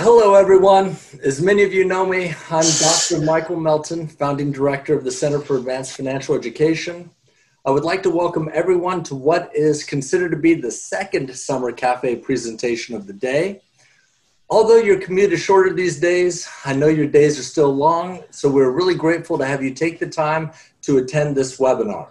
Hello, everyone. As many of you know me, I'm Dr. Michael Melton, founding director of the Center for Advanced Financial Education. I would like to welcome everyone to what is considered to be the second Summer Cafe presentation of the day. Although your commute is shorter these days, I know your days are still long, so we're really grateful to have you take the time to attend this webinar.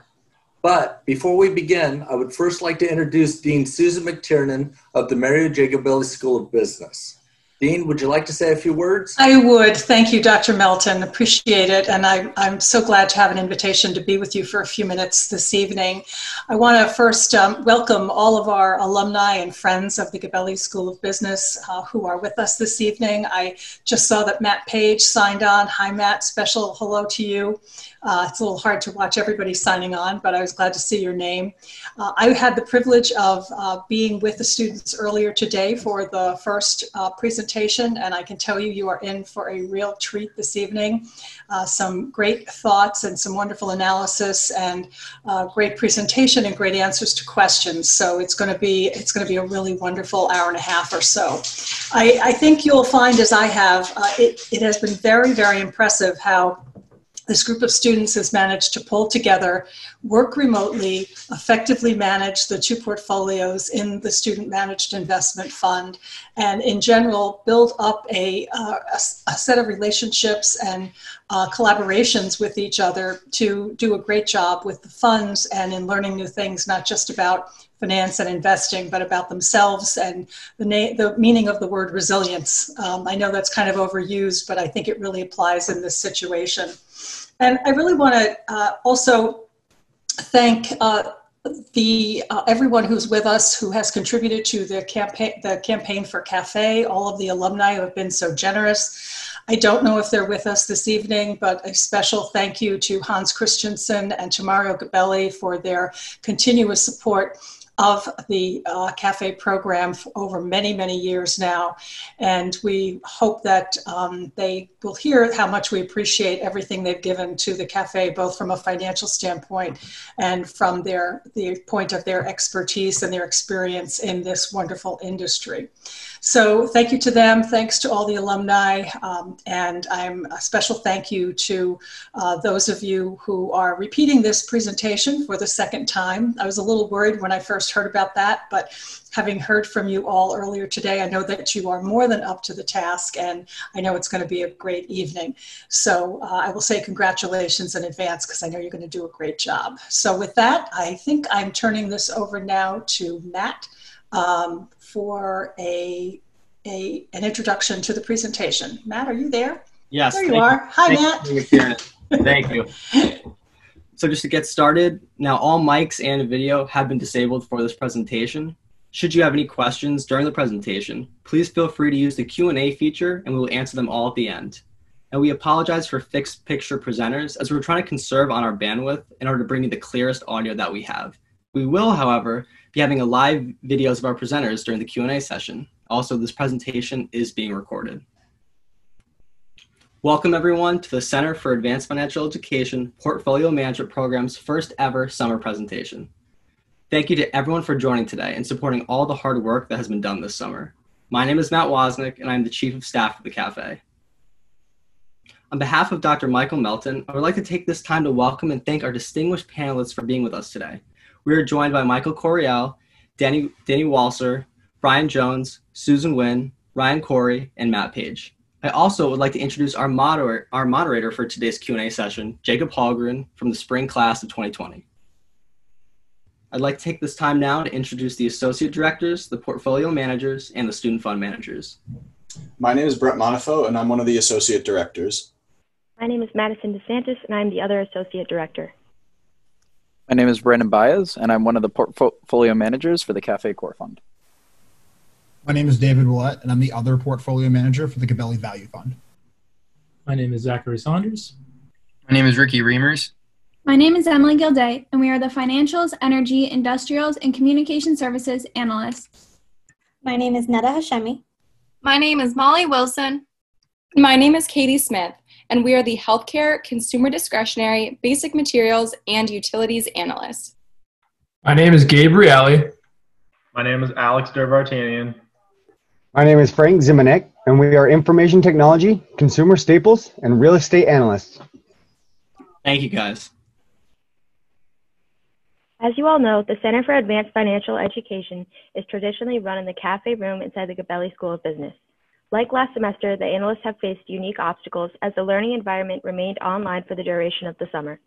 But before we begin, I would first like to introduce Dean Susan McTiernan of the Mario J. Gabelli School of Business. Dean, would you like to say a few words? I would. Thank you, Dr. Melton. Appreciate it. And I, am so glad to have an invitation to be with you for a few minutes this evening. I want to first um, welcome all of our alumni and friends of the Gabelli School of Business uh, who are with us this evening. I just saw that Matt Page signed on. Hi, Matt. Special hello to you. Uh, it's a little hard to watch everybody signing on, but I was glad to see your name. Uh, I had the privilege of uh, being with the students earlier today for the first uh, presentation, and I can tell you, you are in for a real treat this evening. Uh, some great thoughts and some wonderful analysis, and uh, great presentation and great answers to questions. So it's going to be it's going to be a really wonderful hour and a half or so. I, I think you'll find, as I have, it, it has been very very impressive how this group of students has managed to pull together, work remotely, effectively manage the two portfolios in the Student Managed Investment Fund, and in general, build up a, uh, a, a set of relationships and uh, collaborations with each other to do a great job with the funds and in learning new things, not just about finance and investing, but about themselves and the, na- the meaning of the word resilience. Um, I know that's kind of overused, but I think it really applies in this situation. And I really want to uh, also thank uh, the uh, everyone who's with us who has contributed to the campaign the campaign for cafe. All of the alumni who have been so generous. I don't know if they're with us this evening but a special thank you to hans christensen and to mario gabelli for their continuous support of the uh, cafe program over many, many years now. And we hope that um, they will hear how much we appreciate everything they've given to the cafe, both from a financial standpoint and from their the point of their expertise and their experience in this wonderful industry. So thank you to them. Thanks to all the alumni. Um, and I'm a special thank you to uh, those of you who are repeating this presentation for the second time. I was a little worried when I first heard about that, but having heard from you all earlier today, I know that you are more than up to the task and I know it's going to be a great evening. So uh, I will say congratulations in advance because I know you're going to do a great job. So with that, I think I'm turning this over now to Matt um, for a, a, an introduction to the presentation. Matt, are you there? Yes. There you are. You. Hi, thank Matt. You, thank you. So just to get started, now all mics and video have been disabled for this presentation. Should you have any questions during the presentation, please feel free to use the Q&A feature and we will answer them all at the end. And we apologize for fixed picture presenters as we're trying to conserve on our bandwidth in order to bring you the clearest audio that we have. We will, however, be having a live videos of our presenters during the Q&A session. Also, this presentation is being recorded. Welcome everyone to the Center for Advanced Financial Education Portfolio Management Program's first ever summer presentation. Thank you to everyone for joining today and supporting all the hard work that has been done this summer. My name is Matt Wozniak and I'm the Chief of Staff of the Cafe. On behalf of Dr. Michael Melton, I would like to take this time to welcome and thank our distinguished panelists for being with us today. We are joined by Michael Coriel, Danny, Danny Walser, Brian Jones, Susan Wynn, Ryan Corey, and Matt Page. I also would like to introduce our moderator, our moderator for today's Q&A session, Jacob Hallgren from the spring class of 2020. I'd like to take this time now to introduce the associate directors, the portfolio managers, and the student fund managers. My name is Brett Monifo, and I'm one of the associate directors. My name is Madison DeSantis, and I'm the other associate director. My name is Brandon Baez, and I'm one of the portfolio managers for the Cafe Core Fund. My name is David Willett, and I'm the other portfolio manager for the Gabelli Value Fund. My name is Zachary Saunders. My name is Ricky Reimers. My name is Emily Gilday, and we are the Financials, Energy, Industrials, and Communication Services Analysts. My name is Neda Hashemi. My name is Molly Wilson. My name is Katie Smith, and we are the Healthcare, Consumer Discretionary, Basic Materials, and Utilities Analysts. My name is Gabe Reale. My name is Alex Dervartanian. My name is Frank Zimonek, and we are information technology, consumer staples, and real estate analysts. Thank you, guys. As you all know, the Center for Advanced Financial Education is traditionally run in the cafe room inside the Gabelli School of Business. Like last semester, the analysts have faced unique obstacles as the learning environment remained online for the duration of the summer.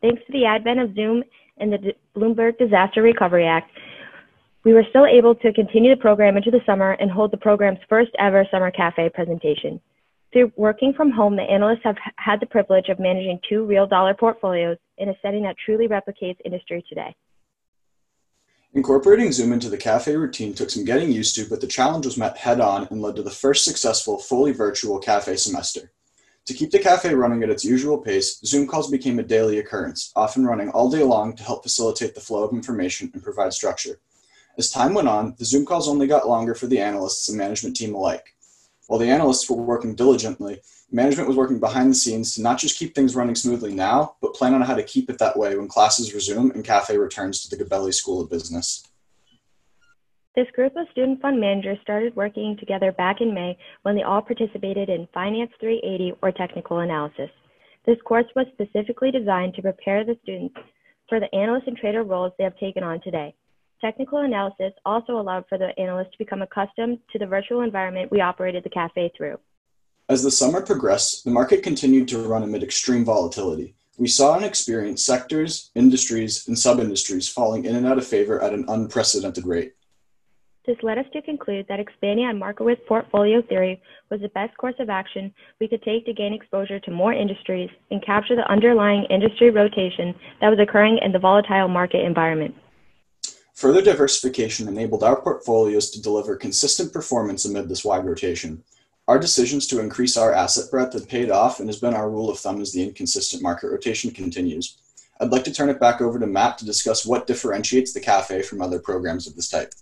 Thanks to the advent of Zoom and the D- Bloomberg Disaster Recovery Act, we were still able to continue the program into the summer and hold the program's first ever summer cafe presentation. Through working from home, the analysts have had the privilege of managing two real dollar portfolios in a setting that truly replicates industry today. Incorporating Zoom into the cafe routine took some getting used to, but the challenge was met head on and led to the first successful, fully virtual cafe semester. To keep the cafe running at its usual pace, Zoom calls became a daily occurrence, often running all day long to help facilitate the flow of information and provide structure. As time went on, the Zoom calls only got longer for the analysts and management team alike. While the analysts were working diligently, management was working behind the scenes to not just keep things running smoothly now, but plan on how to keep it that way when classes resume and cafe returns to the Gabelli School of Business. This group of student fund managers started working together back in May when they all participated in Finance 380 or technical analysis. This course was specifically designed to prepare the students for the analyst and trader roles they have taken on today. Technical analysis also allowed for the analysts to become accustomed to the virtual environment we operated the cafe through. As the summer progressed, the market continued to run amid extreme volatility. We saw and experienced sectors, industries, and sub industries falling in and out of favor at an unprecedented rate. This led us to conclude that expanding on Markowitz portfolio theory was the best course of action we could take to gain exposure to more industries and capture the underlying industry rotation that was occurring in the volatile market environment. Further diversification enabled our portfolios to deliver consistent performance amid this wide rotation. Our decisions to increase our asset breadth have paid off and has been our rule of thumb as the inconsistent market rotation continues. I'd like to turn it back over to Matt to discuss what differentiates the cafe from other programs of this type.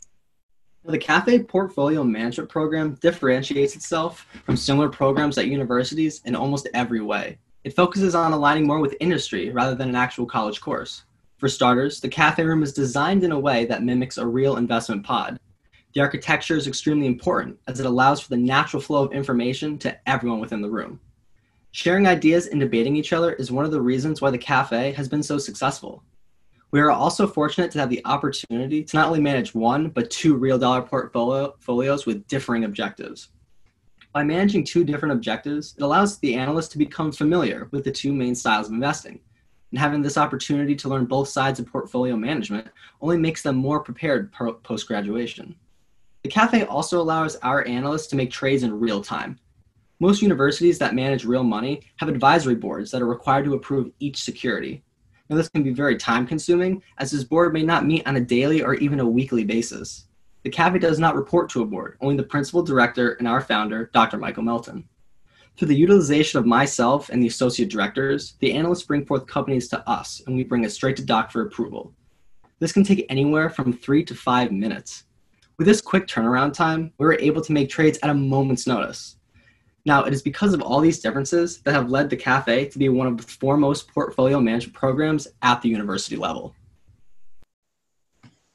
The Cafe Portfolio Management Program differentiates itself from similar programs at universities in almost every way. It focuses on aligning more with industry rather than an actual college course. For starters, the cafe room is designed in a way that mimics a real investment pod. The architecture is extremely important as it allows for the natural flow of information to everyone within the room. Sharing ideas and debating each other is one of the reasons why the cafe has been so successful. We are also fortunate to have the opportunity to not only manage one, but two real dollar portfolios with differing objectives. By managing two different objectives, it allows the analyst to become familiar with the two main styles of investing and having this opportunity to learn both sides of portfolio management only makes them more prepared post graduation. The cafe also allows our analysts to make trades in real time. Most universities that manage real money have advisory boards that are required to approve each security. Now, this can be very time consuming, as this board may not meet on a daily or even a weekly basis. The cafe does not report to a board, only the principal director and our founder, Dr. Michael Melton. Through the utilization of myself and the associate directors, the analysts bring forth companies to us, and we bring it straight to Doc for approval. This can take anywhere from three to five minutes. With this quick turnaround time, we were able to make trades at a moment's notice. Now, it is because of all these differences that have led the Cafe to be one of the foremost portfolio management programs at the university level.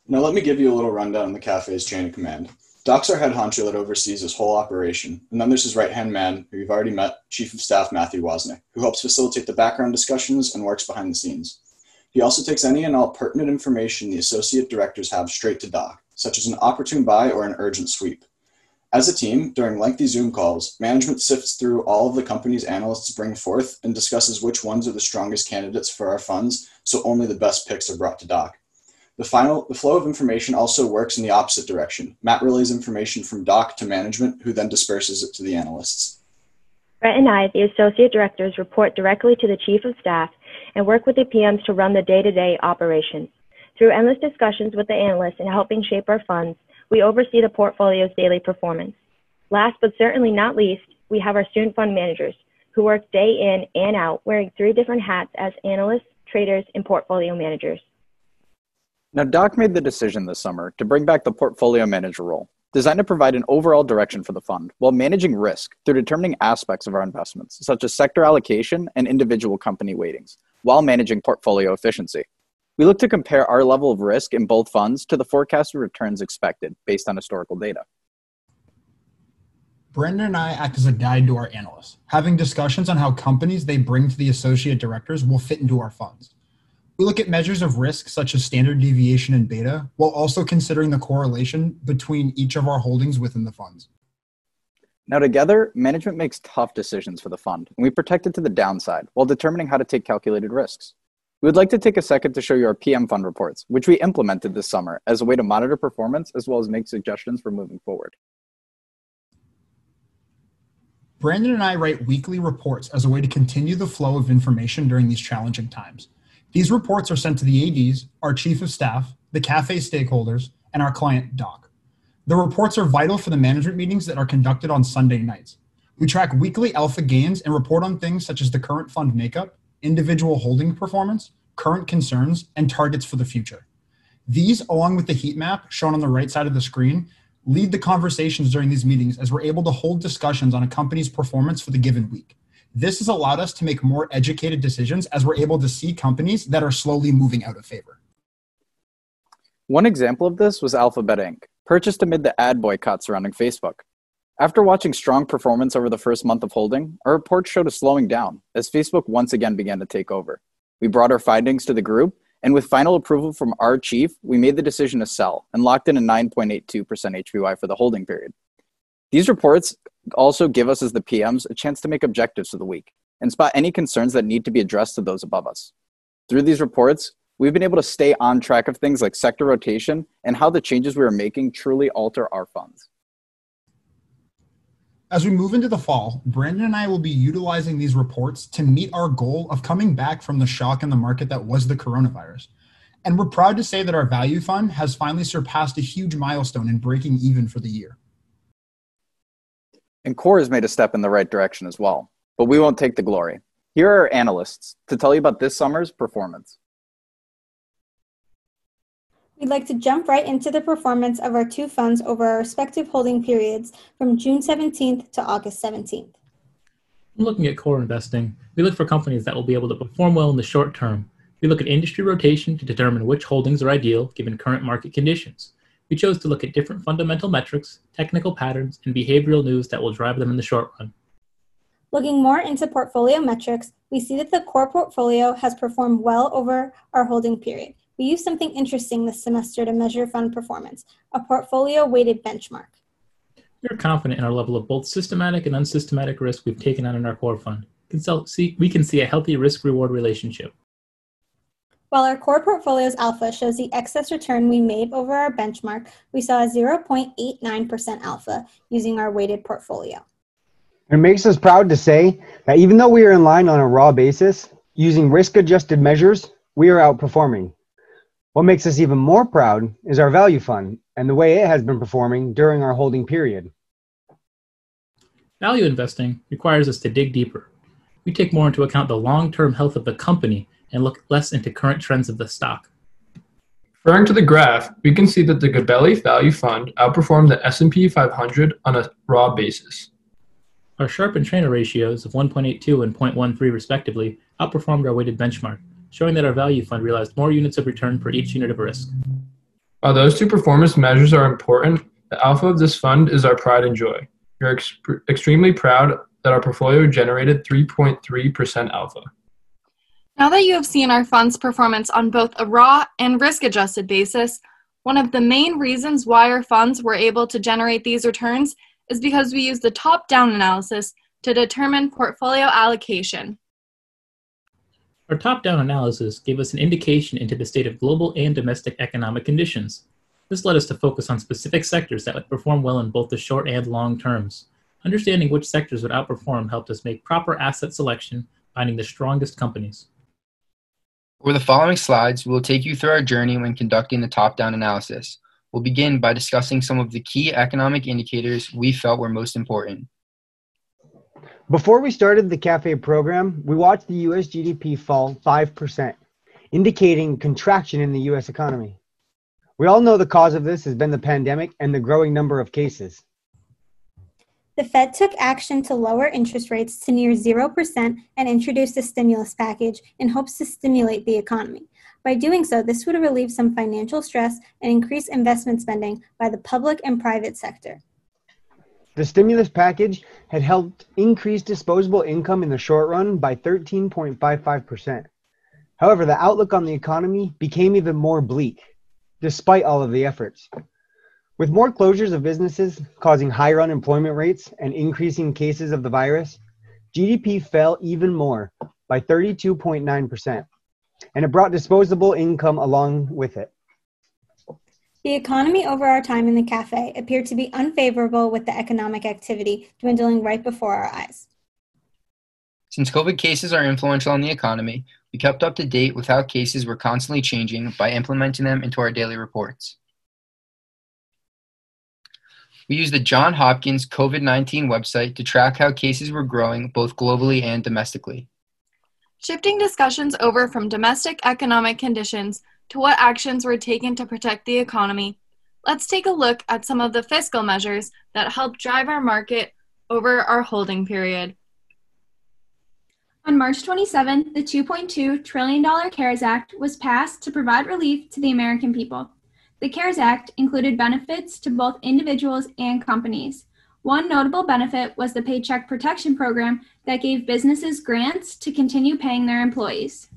Now, let me give you a little rundown on the Cafe's chain of command. Doc's our head honcho that oversees his whole operation, and then there's his right hand man, who you've already met, Chief of Staff Matthew Wozniak, who helps facilitate the background discussions and works behind the scenes. He also takes any and all pertinent information the associate directors have straight to Doc, such as an opportune buy or an urgent sweep. As a team, during lengthy Zoom calls, management sifts through all of the company's analysts bring forth and discusses which ones are the strongest candidates for our funds, so only the best picks are brought to Doc. The final, the flow of information also works in the opposite direction. Matt relays information from doc to management, who then disperses it to the analysts. Brett and I, the associate directors, report directly to the chief of staff and work with the PMs to run the day-to-day operations. Through endless discussions with the analysts and helping shape our funds, we oversee the portfolio's daily performance. Last but certainly not least, we have our student fund managers who work day in and out wearing three different hats as analysts, traders, and portfolio managers. Now, Doc made the decision this summer to bring back the portfolio manager role, designed to provide an overall direction for the fund while managing risk through determining aspects of our investments, such as sector allocation and individual company weightings, while managing portfolio efficiency. We look to compare our level of risk in both funds to the forecasted returns expected based on historical data. Brandon and I act as a guide to our analysts, having discussions on how companies they bring to the associate directors will fit into our funds. We look at measures of risk such as standard deviation and beta, while also considering the correlation between each of our holdings within the funds. Now, together, management makes tough decisions for the fund, and we protect it to the downside while determining how to take calculated risks. We would like to take a second to show you our PM fund reports, which we implemented this summer as a way to monitor performance as well as make suggestions for moving forward. Brandon and I write weekly reports as a way to continue the flow of information during these challenging times. These reports are sent to the ADs, our chief of staff, the cafe stakeholders, and our client, Doc. The reports are vital for the management meetings that are conducted on Sunday nights. We track weekly alpha gains and report on things such as the current fund makeup, individual holding performance, current concerns, and targets for the future. These, along with the heat map shown on the right side of the screen, lead the conversations during these meetings as we're able to hold discussions on a company's performance for the given week. This has allowed us to make more educated decisions as we're able to see companies that are slowly moving out of favor. One example of this was Alphabet Inc., purchased amid the ad boycott surrounding Facebook. After watching strong performance over the first month of holding, our report showed a slowing down as Facebook once again began to take over. We brought our findings to the group, and with final approval from our chief, we made the decision to sell and locked in a 9.82% HPY for the holding period. These reports also give us as the PMs a chance to make objectives for the week and spot any concerns that need to be addressed to those above us. Through these reports, we've been able to stay on track of things like sector rotation and how the changes we are making truly alter our funds. As we move into the fall, Brandon and I will be utilizing these reports to meet our goal of coming back from the shock in the market that was the coronavirus. And we're proud to say that our value fund has finally surpassed a huge milestone in breaking even for the year. And Core has made a step in the right direction as well, but we won't take the glory. Here are our analysts to tell you about this summer's performance. We'd like to jump right into the performance of our two funds over our respective holding periods from June 17th to August 17th. When looking at core investing, we look for companies that will be able to perform well in the short term. We look at industry rotation to determine which holdings are ideal given current market conditions we chose to look at different fundamental metrics, technical patterns, and behavioral news that will drive them in the short run. Looking more into portfolio metrics, we see that the core portfolio has performed well over our holding period. We used something interesting this semester to measure fund performance, a portfolio weighted benchmark. We are confident in our level of both systematic and unsystematic risk we've taken on in our core fund. We can see a healthy risk reward relationship. While our core portfolio's alpha shows the excess return we made over our benchmark, we saw a 0.89% alpha using our weighted portfolio. It makes us proud to say that even though we are in line on a raw basis, using risk adjusted measures, we are outperforming. What makes us even more proud is our value fund and the way it has been performing during our holding period. Value investing requires us to dig deeper. We take more into account the long term health of the company and look less into current trends of the stock. Referring to the graph, we can see that the Gabelli Value Fund outperformed the S&P 500 on a raw basis. Our Sharpe and Treynor ratios of 1.82 and 0.13 respectively outperformed our weighted benchmark, showing that our value fund realized more units of return per each unit of risk. While those two performance measures are important, the alpha of this fund is our pride and joy. We are ex- extremely proud that our portfolio generated 3.3% alpha. Now that you have seen our fund's performance on both a raw and risk adjusted basis, one of the main reasons why our funds were able to generate these returns is because we use the top down analysis to determine portfolio allocation. Our top down analysis gave us an indication into the state of global and domestic economic conditions. This led us to focus on specific sectors that would perform well in both the short and long terms. Understanding which sectors would outperform helped us make proper asset selection, finding the strongest companies. Over the following slides, we will take you through our journey when conducting the top-down analysis. We'll begin by discussing some of the key economic indicators we felt were most important. Before we started the CAFE program, we watched the US GDP fall 5%, indicating contraction in the US economy. We all know the cause of this has been the pandemic and the growing number of cases. The Fed took action to lower interest rates to near 0% and introduced a stimulus package in hopes to stimulate the economy. By doing so, this would relieve some financial stress and increase investment spending by the public and private sector. The stimulus package had helped increase disposable income in the short run by 13.55%. However, the outlook on the economy became even more bleak, despite all of the efforts. With more closures of businesses causing higher unemployment rates and increasing cases of the virus, GDP fell even more by 32.9%, and it brought disposable income along with it. The economy over our time in the cafe appeared to be unfavorable with the economic activity dwindling right before our eyes. Since COVID cases are influential on the economy, we kept up to date with how cases were constantly changing by implementing them into our daily reports. We used the Johns Hopkins COVID 19 website to track how cases were growing both globally and domestically. Shifting discussions over from domestic economic conditions to what actions were taken to protect the economy, let's take a look at some of the fiscal measures that helped drive our market over our holding period. On March 27, the $2.2 trillion CARES Act was passed to provide relief to the American people. The CARES Act included benefits to both individuals and companies. One notable benefit was the Paycheck Protection Program that gave businesses grants to continue paying their employees.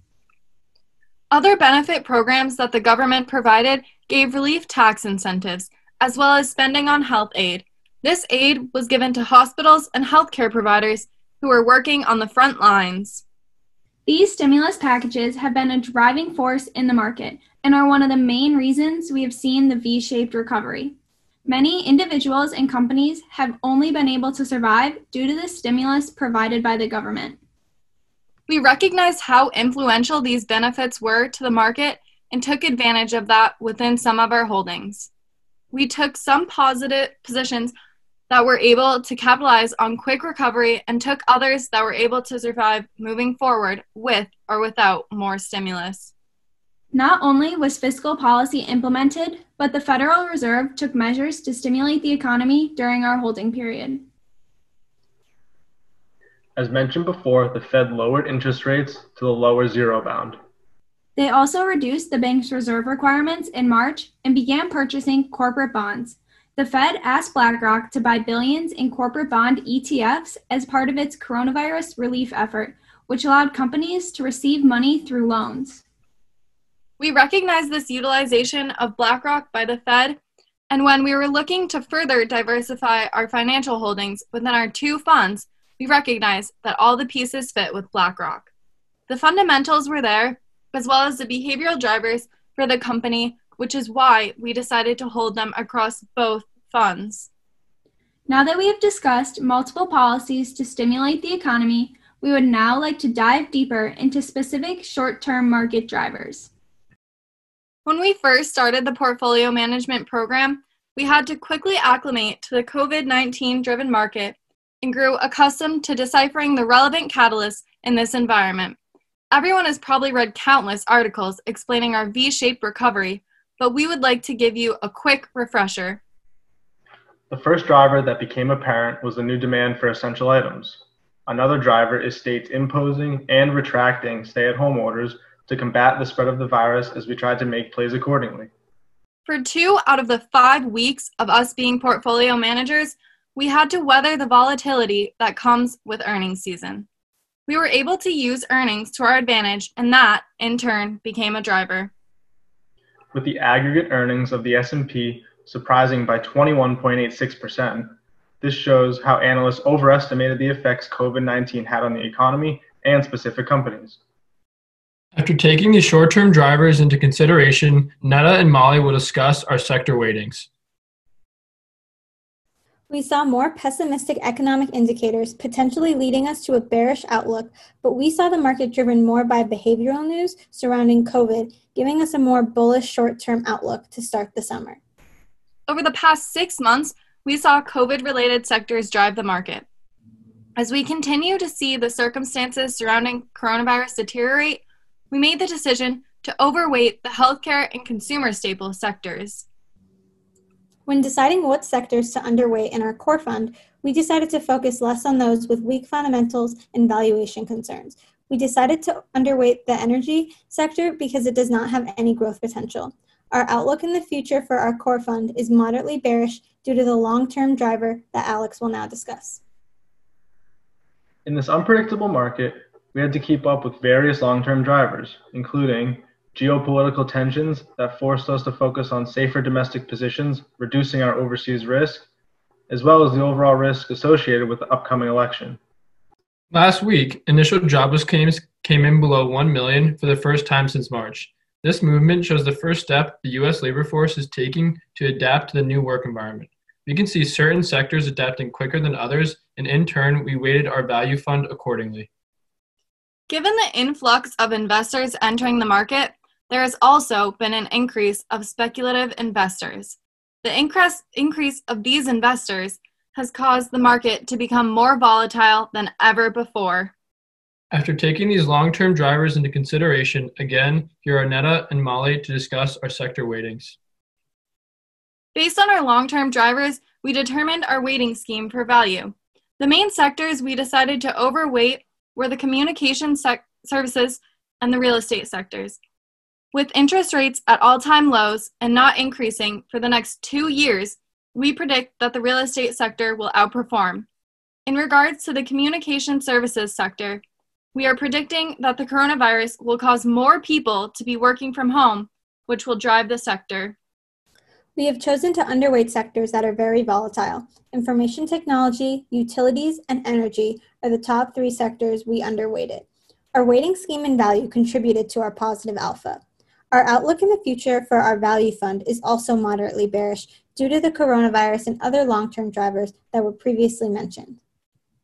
Other benefit programs that the government provided gave relief tax incentives, as well as spending on health aid. This aid was given to hospitals and healthcare providers who are working on the front lines. These stimulus packages have been a driving force in the market and are one of the main reasons we have seen the V shaped recovery. Many individuals and companies have only been able to survive due to the stimulus provided by the government. We recognized how influential these benefits were to the market and took advantage of that within some of our holdings. We took some positive positions that were able to capitalize on quick recovery and took others that were able to survive moving forward with or without more stimulus. Not only was fiscal policy implemented, but the Federal Reserve took measures to stimulate the economy during our holding period. As mentioned before, the Fed lowered interest rates to the lower zero bound. They also reduced the bank's reserve requirements in March and began purchasing corporate bonds, the Fed asked BlackRock to buy billions in corporate bond ETFs as part of its coronavirus relief effort, which allowed companies to receive money through loans. We recognize this utilization of BlackRock by the Fed, and when we were looking to further diversify our financial holdings within our two funds, we recognized that all the pieces fit with BlackRock. The fundamentals were there, as well as the behavioral drivers for the company which is why we decided to hold them across both funds. Now that we have discussed multiple policies to stimulate the economy, we would now like to dive deeper into specific short term market drivers. When we first started the portfolio management program, we had to quickly acclimate to the COVID 19 driven market and grew accustomed to deciphering the relevant catalysts in this environment. Everyone has probably read countless articles explaining our V shaped recovery, but we would like to give you a quick refresher. The first driver that became apparent was the new demand for essential items. Another driver is states imposing and retracting stay at home orders to combat the spread of the virus as we tried to make plays accordingly. For two out of the five weeks of us being portfolio managers, we had to weather the volatility that comes with earnings season. We were able to use earnings to our advantage, and that, in turn, became a driver with the aggregate earnings of the S&P surprising by 21.86%. This shows how analysts overestimated the effects COVID-19 had on the economy and specific companies. After taking the short-term drivers into consideration, Neda and Molly will discuss our sector weightings. We saw more pessimistic economic indicators, potentially leading us to a bearish outlook, but we saw the market driven more by behavioral news surrounding COVID, giving us a more bullish short term outlook to start the summer. Over the past six months, we saw COVID related sectors drive the market. As we continue to see the circumstances surrounding coronavirus deteriorate, we made the decision to overweight the healthcare and consumer staple sectors. When deciding what sectors to underweight in our core fund, we decided to focus less on those with weak fundamentals and valuation concerns. We decided to underweight the energy sector because it does not have any growth potential. Our outlook in the future for our core fund is moderately bearish due to the long term driver that Alex will now discuss. In this unpredictable market, we had to keep up with various long term drivers, including geopolitical tensions that forced us to focus on safer domestic positions, reducing our overseas risk, as well as the overall risk associated with the upcoming election. Last week, initial jobless claims came in below 1 million for the first time since March. This movement shows the first step the U.S. labor force is taking to adapt to the new work environment. We can see certain sectors adapting quicker than others, and in turn, we weighted our value fund accordingly. Given the influx of investors entering the market, there has also been an increase of speculative investors. The increase, increase of these investors has caused the market to become more volatile than ever before. After taking these long term drivers into consideration, again, here are Neda and Molly to discuss our sector weightings. Based on our long term drivers, we determined our weighting scheme for value. The main sectors we decided to overweight were the communication sec- services and the real estate sectors. With interest rates at all time lows and not increasing for the next two years, we predict that the real estate sector will outperform. In regards to the communication services sector, we are predicting that the coronavirus will cause more people to be working from home, which will drive the sector. We have chosen to underweight sectors that are very volatile. Information technology, utilities, and energy are the top three sectors we underweighted. Our weighting scheme and value contributed to our positive alpha. Our outlook in the future for our value fund is also moderately bearish due to the coronavirus and other long term drivers that were previously mentioned.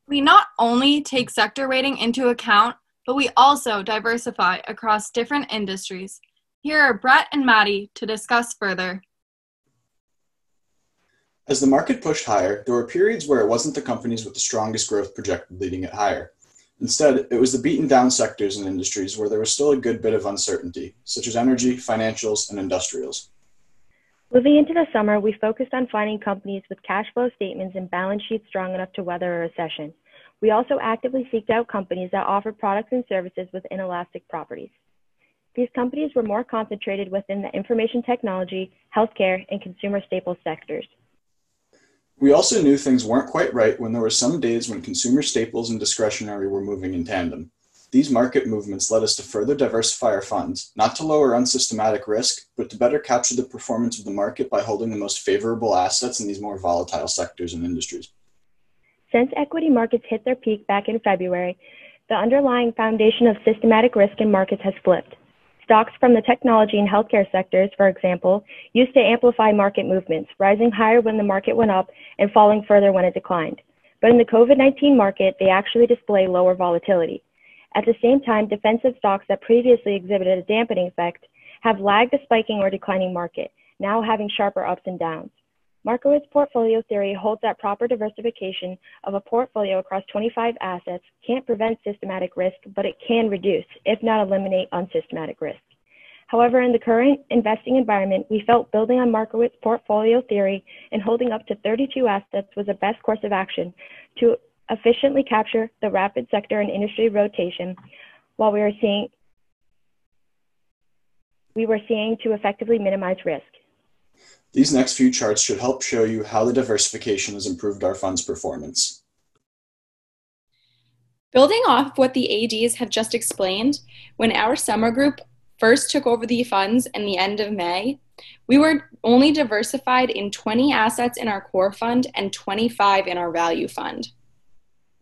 We not only take sector weighting into account, but we also diversify across different industries. Here are Brett and Maddie to discuss further. As the market pushed higher, there were periods where it wasn't the companies with the strongest growth projected leading it higher. Instead, it was the beaten down sectors and industries where there was still a good bit of uncertainty, such as energy, financials, and industrials. Moving into the summer, we focused on finding companies with cash flow statements and balance sheets strong enough to weather a recession. We also actively seeked out companies that offered products and services with inelastic properties. These companies were more concentrated within the information technology, healthcare, and consumer staples sectors. We also knew things weren't quite right when there were some days when consumer staples and discretionary were moving in tandem. These market movements led us to further diversify our funds, not to lower unsystematic risk, but to better capture the performance of the market by holding the most favorable assets in these more volatile sectors and industries. Since equity markets hit their peak back in February, the underlying foundation of systematic risk in markets has flipped. Stocks from the technology and healthcare sectors, for example, used to amplify market movements, rising higher when the market went up and falling further when it declined. But in the COVID 19 market, they actually display lower volatility. At the same time, defensive stocks that previously exhibited a dampening effect have lagged the spiking or declining market, now having sharper ups and downs. Markowitz portfolio theory holds that proper diversification of a portfolio across 25 assets can't prevent systematic risk, but it can reduce, if not eliminate, unsystematic risk. However, in the current investing environment, we felt building on Markowitz portfolio theory and holding up to 32 assets was the best course of action to efficiently capture the rapid sector and industry rotation while we were seeing we were seeing to effectively minimize risk. These next few charts should help show you how the diversification has improved our fund's performance. Building off what the ADs have just explained, when our summer group first took over the funds in the end of May, we were only diversified in 20 assets in our core fund and 25 in our value fund.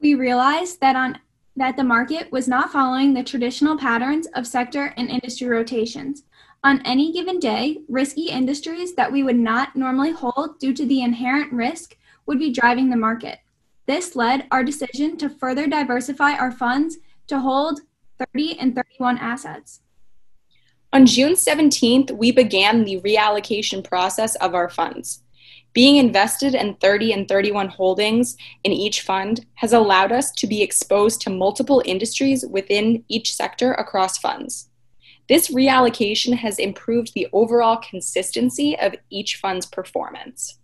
We realized that on that the market was not following the traditional patterns of sector and industry rotations. On any given day, risky industries that we would not normally hold due to the inherent risk would be driving the market. This led our decision to further diversify our funds to hold 30 and 31 assets. On June 17th, we began the reallocation process of our funds. Being invested in 30 and 31 holdings in each fund has allowed us to be exposed to multiple industries within each sector across funds. This reallocation has improved the overall consistency of each fund's performance.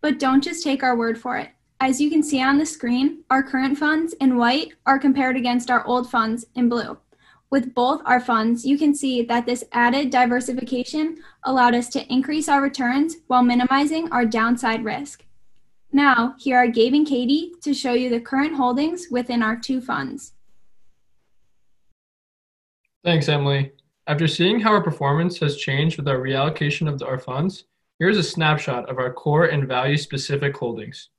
But don't just take our word for it. As you can see on the screen, our current funds in white are compared against our old funds in blue. With both our funds, you can see that this added diversification allowed us to increase our returns while minimizing our downside risk. Now, here are Gabe and Katie to show you the current holdings within our two funds. Thanks, Emily. After seeing how our performance has changed with our reallocation of our funds, here's a snapshot of our core and value specific holdings.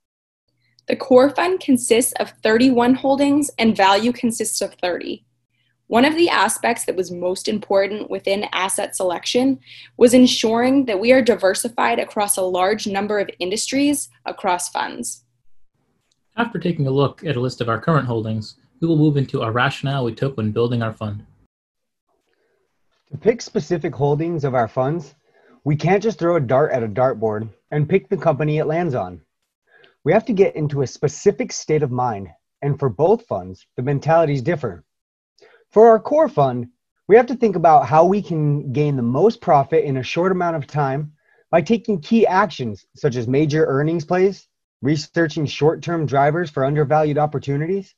The core fund consists of 31 holdings and value consists of 30. One of the aspects that was most important within asset selection was ensuring that we are diversified across a large number of industries across funds. After taking a look at a list of our current holdings, we will move into our rationale we took when building our fund. To pick specific holdings of our funds, we can't just throw a dart at a dartboard and pick the company it lands on. We have to get into a specific state of mind, and for both funds, the mentalities differ. For our core fund, we have to think about how we can gain the most profit in a short amount of time by taking key actions such as major earnings plays, researching short term drivers for undervalued opportunities,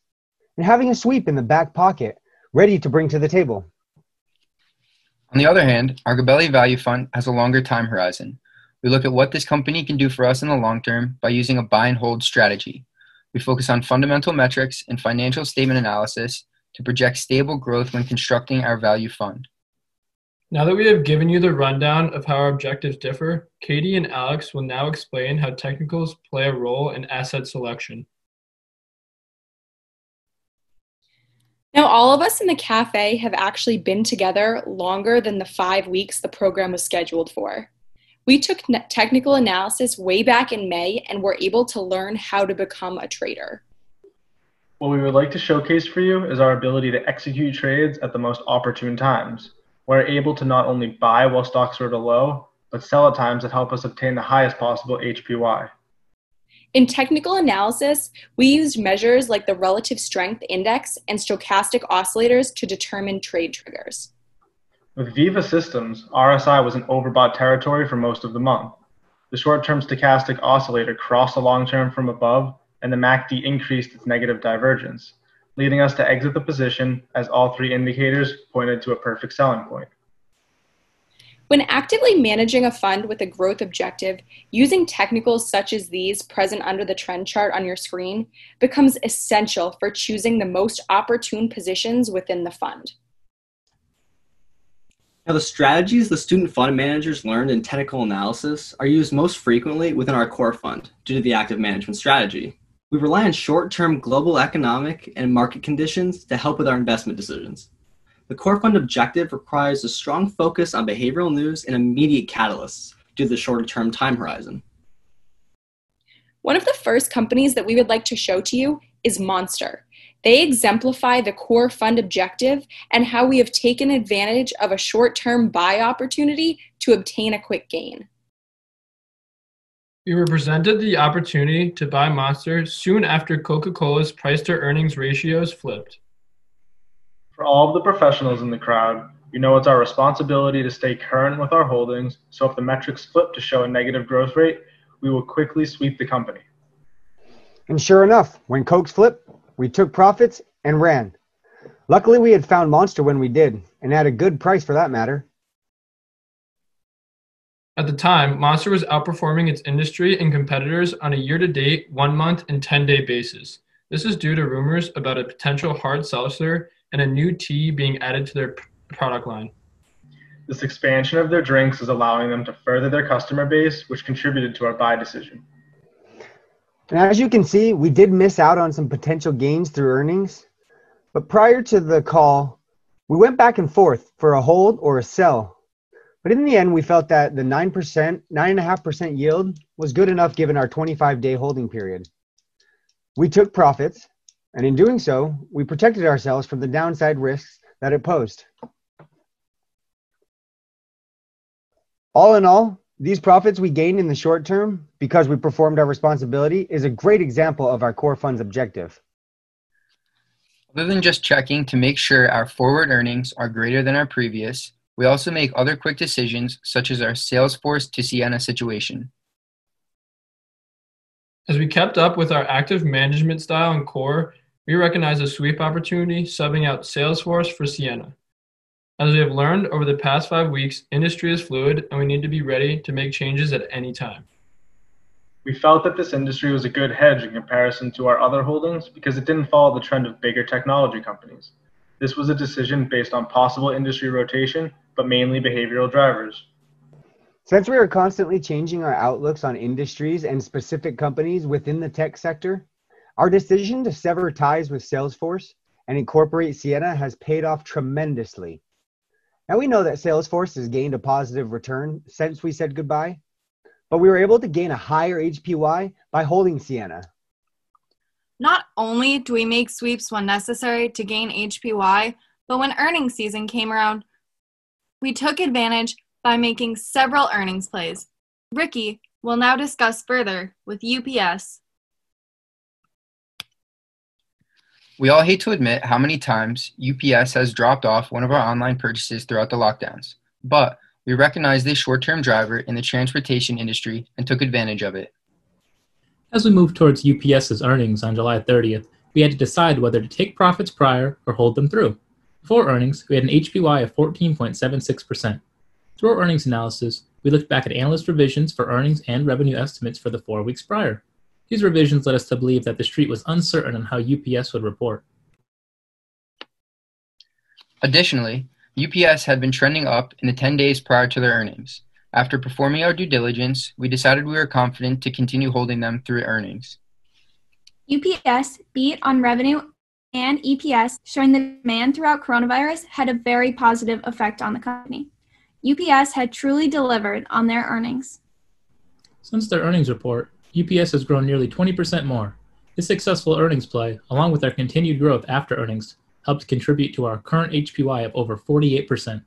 and having a sweep in the back pocket ready to bring to the table. On the other hand, our Gabelli Value Fund has a longer time horizon. We look at what this company can do for us in the long term by using a buy and hold strategy. We focus on fundamental metrics and financial statement analysis to project stable growth when constructing our value fund. Now that we have given you the rundown of how our objectives differ, Katie and Alex will now explain how technicals play a role in asset selection. Now, all of us in the cafe have actually been together longer than the five weeks the program was scheduled for. We took technical analysis way back in May and were able to learn how to become a trader. What we would like to showcase for you is our ability to execute trades at the most opportune times. We're able to not only buy while stocks are at a low, but sell at times that help us obtain the highest possible HPY. In technical analysis, we used measures like the relative strength index and stochastic oscillators to determine trade triggers. With Veeva Systems, RSI was in overbought territory for most of the month. The short term stochastic oscillator crossed the long term from above and the MACD increased its negative divergence, leading us to exit the position as all three indicators pointed to a perfect selling point. When actively managing a fund with a growth objective, using technicals such as these present under the trend chart on your screen becomes essential for choosing the most opportune positions within the fund. Now, the strategies the student fund managers learned in technical analysis are used most frequently within our core fund due to the active management strategy. We rely on short term global economic and market conditions to help with our investment decisions. The core fund objective requires a strong focus on behavioral news and immediate catalysts due to the shorter term time horizon. One of the first companies that we would like to show to you is Monster. They exemplify the core fund objective and how we have taken advantage of a short term buy opportunity to obtain a quick gain. We were presented the opportunity to buy Monster soon after Coca Cola's price to earnings ratios flipped. For all of the professionals in the crowd, you know it's our responsibility to stay current with our holdings, so if the metrics flip to show a negative growth rate, we will quickly sweep the company. And sure enough, when Cokes flipped, we took profits and ran. Luckily, we had found Monster when we did, and at a good price for that matter. At the time, Monster was outperforming its industry and competitors on a year to date, one month, and 10 day basis. This is due to rumors about a potential hard seltzer and a new tea being added to their product line. This expansion of their drinks is allowing them to further their customer base, which contributed to our buy decision. And as you can see, we did miss out on some potential gains through earnings. But prior to the call, we went back and forth for a hold or a sell but in the end, we felt that the 9%, 9.5% yield was good enough given our 25 day holding period. We took profits, and in doing so, we protected ourselves from the downside risks that it posed. All in all, these profits we gained in the short term because we performed our responsibility is a great example of our core fund's objective. Other than just checking to make sure our forward earnings are greater than our previous, we also make other quick decisions, such as our Salesforce to Ciena situation. As we kept up with our active management style and core, we recognize a sweep opportunity subbing out Salesforce for Ciena. As we have learned over the past five weeks, industry is fluid and we need to be ready to make changes at any time. We felt that this industry was a good hedge in comparison to our other holdings because it didn't follow the trend of bigger technology companies. This was a decision based on possible industry rotation, but mainly behavioral drivers. Since we are constantly changing our outlooks on industries and specific companies within the tech sector, our decision to sever ties with Salesforce and incorporate Ciena has paid off tremendously. Now we know that Salesforce has gained a positive return since we said goodbye, but we were able to gain a higher HPY by holding Ciena. Not only do we make sweeps when necessary to gain HPY, but when earnings season came around, we took advantage by making several earnings plays. Ricky will now discuss further with UPS. We all hate to admit how many times UPS has dropped off one of our online purchases throughout the lockdowns, but we recognized this short term driver in the transportation industry and took advantage of it. As we moved towards UPS's earnings on July 30th, we had to decide whether to take profits prior or hold them through. Before earnings, we had an HPY of 14.76%. Through our earnings analysis, we looked back at analyst revisions for earnings and revenue estimates for the four weeks prior. These revisions led us to believe that the street was uncertain on how UPS would report. Additionally, UPS had been trending up in the 10 days prior to their earnings. After performing our due diligence, we decided we were confident to continue holding them through earnings. UPS beat on revenue and EPS, showing the demand throughout coronavirus had a very positive effect on the company. UPS had truly delivered on their earnings. Since their earnings report, UPS has grown nearly 20% more. This successful earnings play, along with our continued growth after earnings, helped contribute to our current HPY of over 48%.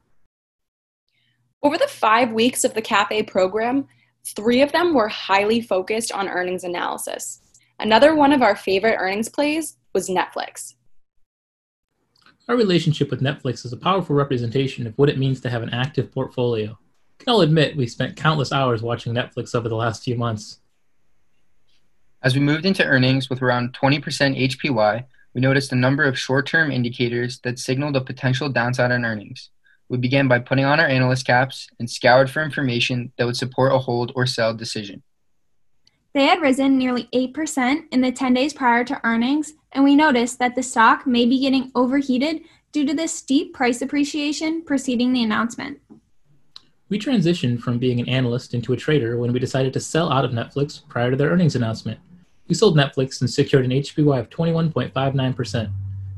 Over the five weeks of the CAFE program, three of them were highly focused on earnings analysis. Another one of our favorite earnings plays was Netflix. Our relationship with Netflix is a powerful representation of what it means to have an active portfolio. I can all admit we spent countless hours watching Netflix over the last few months. As we moved into earnings with around 20% HPY, we noticed a number of short term indicators that signaled a potential downside on earnings. We began by putting on our analyst caps and scoured for information that would support a hold or sell decision. They had risen nearly 8% in the 10 days prior to earnings, and we noticed that the stock may be getting overheated due to the steep price appreciation preceding the announcement. We transitioned from being an analyst into a trader when we decided to sell out of Netflix prior to their earnings announcement. We sold Netflix and secured an HPY of 21.59%.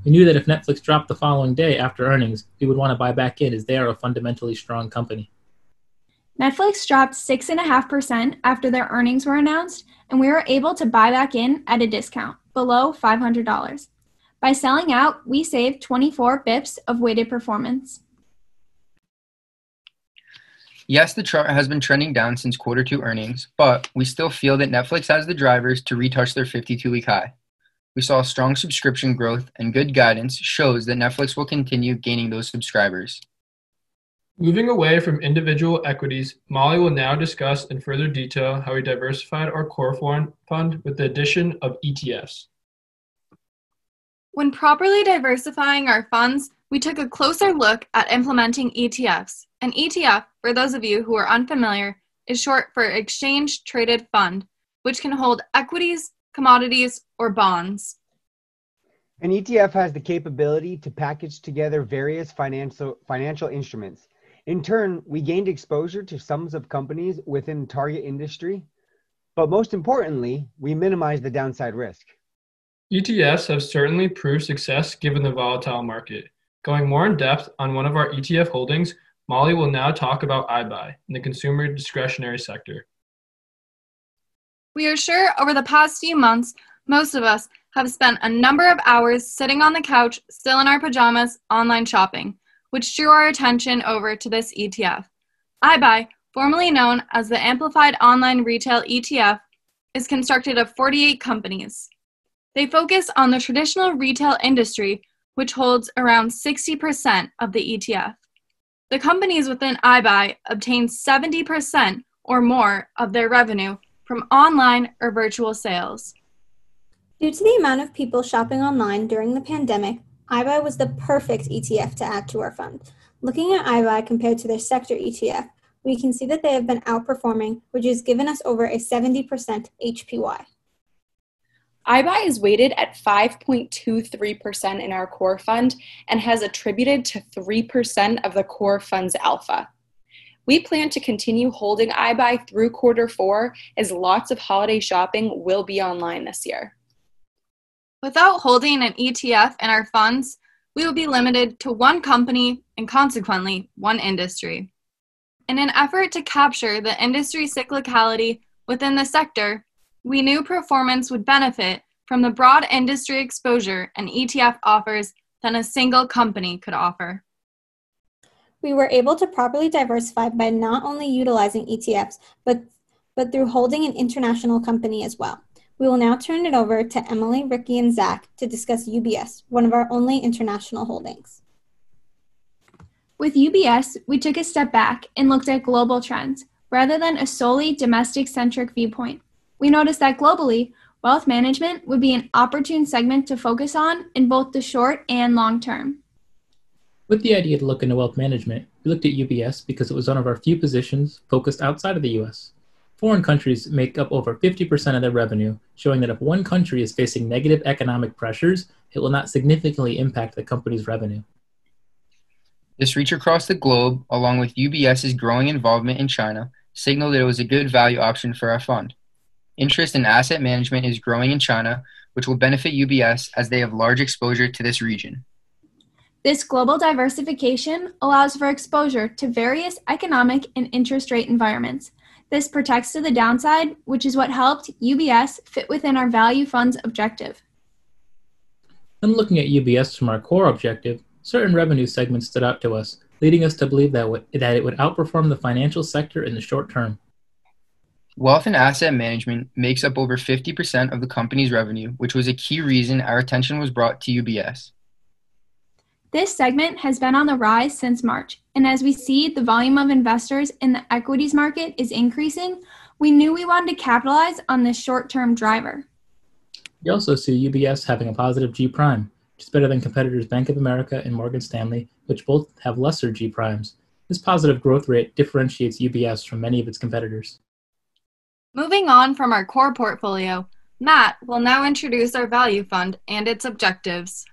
We knew that if Netflix dropped the following day after earnings, we would want to buy back in as they are a fundamentally strong company. Netflix dropped 6.5% after their earnings were announced, and we were able to buy back in at a discount, below $500. By selling out, we saved 24 bips of weighted performance. Yes, the chart has been trending down since quarter two earnings, but we still feel that Netflix has the drivers to retouch their 52 week high. We saw strong subscription growth and good guidance shows that Netflix will continue gaining those subscribers. Moving away from individual equities, Molly will now discuss in further detail how we diversified our core fund with the addition of ETFs. When properly diversifying our funds, we took a closer look at implementing ETFs. An ETF, for those of you who are unfamiliar, is short for Exchange Traded Fund, which can hold equities, commodities, or bonds. An ETF has the capability to package together various financial, financial instruments. In turn, we gained exposure to sums of companies within target industry, but most importantly, we minimized the downside risk. ETFs have certainly proved success given the volatile market. Going more in depth on one of our ETF holdings, Molly will now talk about iBuy in the consumer discretionary sector. We are sure over the past few months, most of us have spent a number of hours sitting on the couch, still in our pajamas, online shopping, which drew our attention over to this ETF. iBuy, formerly known as the Amplified Online Retail ETF, is constructed of 48 companies. They focus on the traditional retail industry which holds around 60% of the ETF. The companies within iBuy obtain 70% or more of their revenue from online or virtual sales. Due to the amount of people shopping online during the pandemic, iBuy was the perfect ETF to add to our fund. Looking at iBuy compared to their sector ETF, we can see that they have been outperforming, which has given us over a 70% HPY. iBuy is weighted at 5.23% in our core fund and has attributed to 3% of the core fund's alpha. We plan to continue holding iBuy through quarter four as lots of holiday shopping will be online this year. Without holding an ETF in our funds, we will be limited to one company and consequently one industry. In an effort to capture the industry cyclicality within the sector, we knew performance would benefit from the broad industry exposure an ETF offers than a single company could offer. We were able to properly diversify by not only utilizing ETFs, but, but through holding an international company as well. We will now turn it over to Emily, Ricky, and Zach to discuss UBS, one of our only international holdings. With UBS, we took a step back and looked at global trends rather than a solely domestic centric viewpoint. We noticed that globally, wealth management would be an opportune segment to focus on in both the short and long term. With the idea to look into wealth management, we looked at UBS because it was one of our few positions focused outside of the US. Foreign countries make up over 50% of their revenue, showing that if one country is facing negative economic pressures, it will not significantly impact the company's revenue. This reach across the globe, along with UBS's growing involvement in China, signaled that it was a good value option for our fund. Interest in asset management is growing in China, which will benefit UBS as they have large exposure to this region. This global diversification allows for exposure to various economic and interest rate environments, this protects to the downside, which is what helped UBS fit within our value fund's objective. When looking at UBS from our core objective, certain revenue segments stood out to us, leading us to believe that, w- that it would outperform the financial sector in the short term. Wealth and asset management makes up over 50% of the company's revenue, which was a key reason our attention was brought to UBS. This segment has been on the rise since March, and as we see the volume of investors in the equities market is increasing, we knew we wanted to capitalize on this short term driver. We also see UBS having a positive G prime, which is better than competitors Bank of America and Morgan Stanley, which both have lesser G primes. This positive growth rate differentiates UBS from many of its competitors. Moving on from our core portfolio, Matt will now introduce our value fund and its objectives.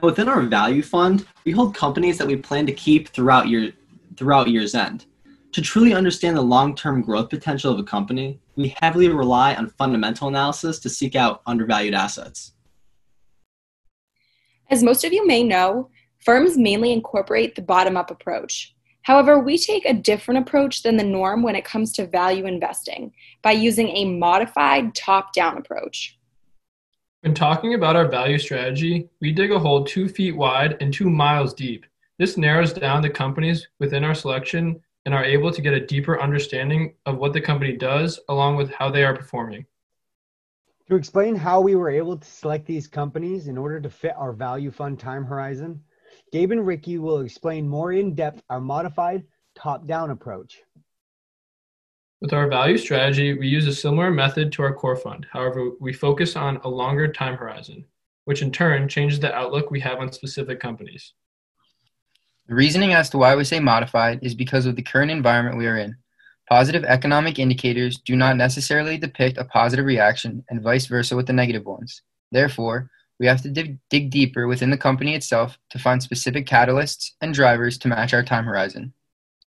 Within our value fund, we hold companies that we plan to keep throughout year throughout year's end. To truly understand the long-term growth potential of a company, we heavily rely on fundamental analysis to seek out undervalued assets. As most of you may know, firms mainly incorporate the bottom-up approach. However, we take a different approach than the norm when it comes to value investing by using a modified top-down approach. When talking about our value strategy, we dig a hole two feet wide and two miles deep. This narrows down the companies within our selection and are able to get a deeper understanding of what the company does along with how they are performing. To explain how we were able to select these companies in order to fit our value fund time horizon, Gabe and Ricky will explain more in depth our modified top down approach. With our value strategy, we use a similar method to our core fund. However, we focus on a longer time horizon, which in turn changes the outlook we have on specific companies. The reasoning as to why we say modified is because of the current environment we are in. Positive economic indicators do not necessarily depict a positive reaction, and vice versa with the negative ones. Therefore, we have to dig, dig deeper within the company itself to find specific catalysts and drivers to match our time horizon.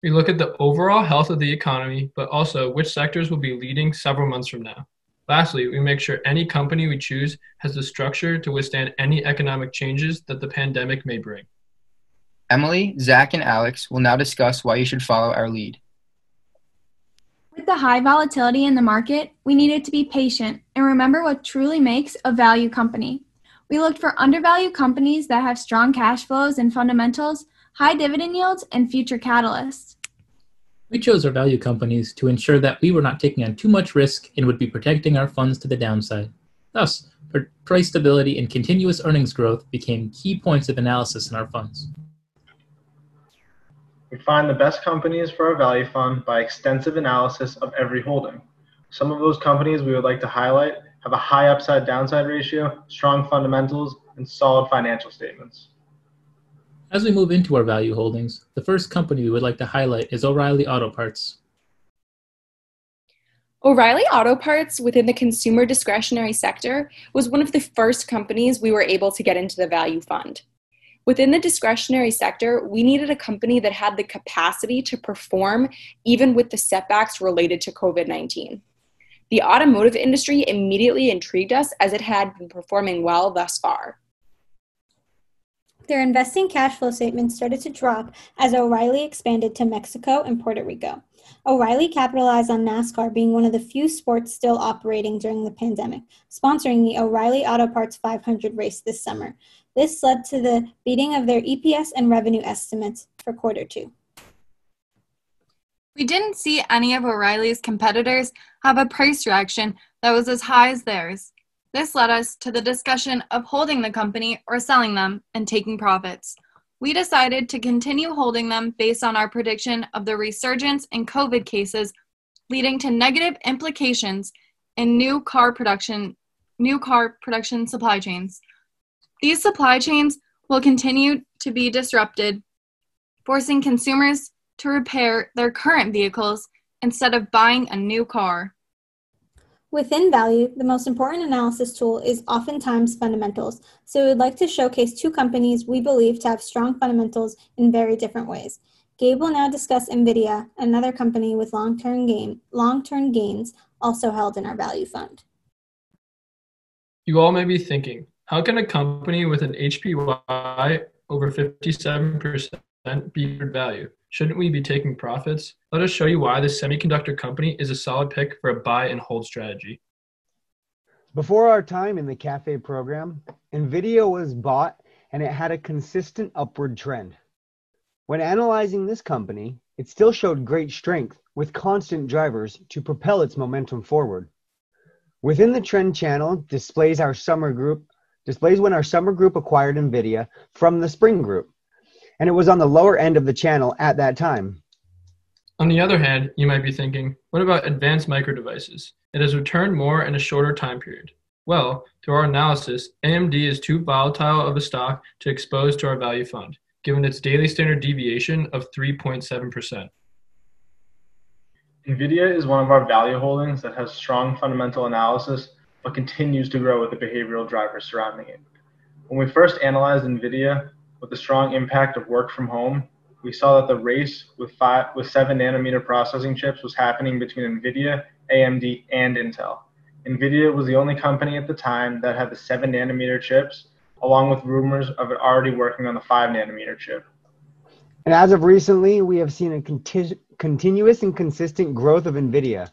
We look at the overall health of the economy, but also which sectors will be leading several months from now. Lastly, we make sure any company we choose has the structure to withstand any economic changes that the pandemic may bring. Emily, Zach, and Alex will now discuss why you should follow our lead. With the high volatility in the market, we needed to be patient and remember what truly makes a value company. We looked for undervalued companies that have strong cash flows and fundamentals high dividend yields, and future catalysts. We chose our value companies to ensure that we were not taking on too much risk and would be protecting our funds to the downside. Thus, price stability and continuous earnings growth became key points of analysis in our funds. We find the best companies for our value fund by extensive analysis of every holding. Some of those companies we would like to highlight have a high upside downside ratio, strong fundamentals, and solid financial statements. As we move into our value holdings, the first company we would like to highlight is O'Reilly Auto Parts. O'Reilly Auto Parts within the consumer discretionary sector was one of the first companies we were able to get into the value fund. Within the discretionary sector, we needed a company that had the capacity to perform even with the setbacks related to COVID 19. The automotive industry immediately intrigued us as it had been performing well thus far. Their investing cash flow statement started to drop as O'Reilly expanded to Mexico and Puerto Rico. O'Reilly capitalized on NASCAR being one of the few sports still operating during the pandemic, sponsoring the O'Reilly Auto Parts 500 race this summer. This led to the beating of their EPS and revenue estimates for quarter two. We didn't see any of O'Reilly's competitors have a price reaction that was as high as theirs. This led us to the discussion of holding the company or selling them and taking profits. We decided to continue holding them based on our prediction of the resurgence in COVID cases, leading to negative implications in new car production, new car production supply chains. These supply chains will continue to be disrupted, forcing consumers to repair their current vehicles instead of buying a new car. Within value, the most important analysis tool is oftentimes fundamentals. So we would like to showcase two companies we believe to have strong fundamentals in very different ways. Gabe will now discuss NVIDIA, another company with long-term gain, long-term gains also held in our value fund. You all may be thinking, how can a company with an HPY over 57% be good value? Shouldn't we be taking profits? Let us show you why this semiconductor company is a solid pick for a buy and hold strategy. Before our time in the cafe program, NVIDIA was bought and it had a consistent upward trend. When analyzing this company, it still showed great strength with constant drivers to propel its momentum forward. Within the trend channel displays our summer group displays when our summer group acquired NVIDIA from the spring group and it was on the lower end of the channel at that time. On the other hand, you might be thinking, what about advanced micro devices? It has returned more in a shorter time period. Well, through our analysis, AMD is too volatile of a stock to expose to our value fund, given its daily standard deviation of 3.7%. NVIDIA is one of our value holdings that has strong fundamental analysis, but continues to grow with the behavioral drivers surrounding it. When we first analyzed NVIDIA, with the strong impact of work from home, we saw that the race with five with seven nanometer processing chips was happening between NVIDIA, AMD, and Intel. NVIDIA was the only company at the time that had the seven nanometer chips, along with rumors of it already working on the five nanometer chip. And as of recently, we have seen a conti- continuous and consistent growth of NVIDIA.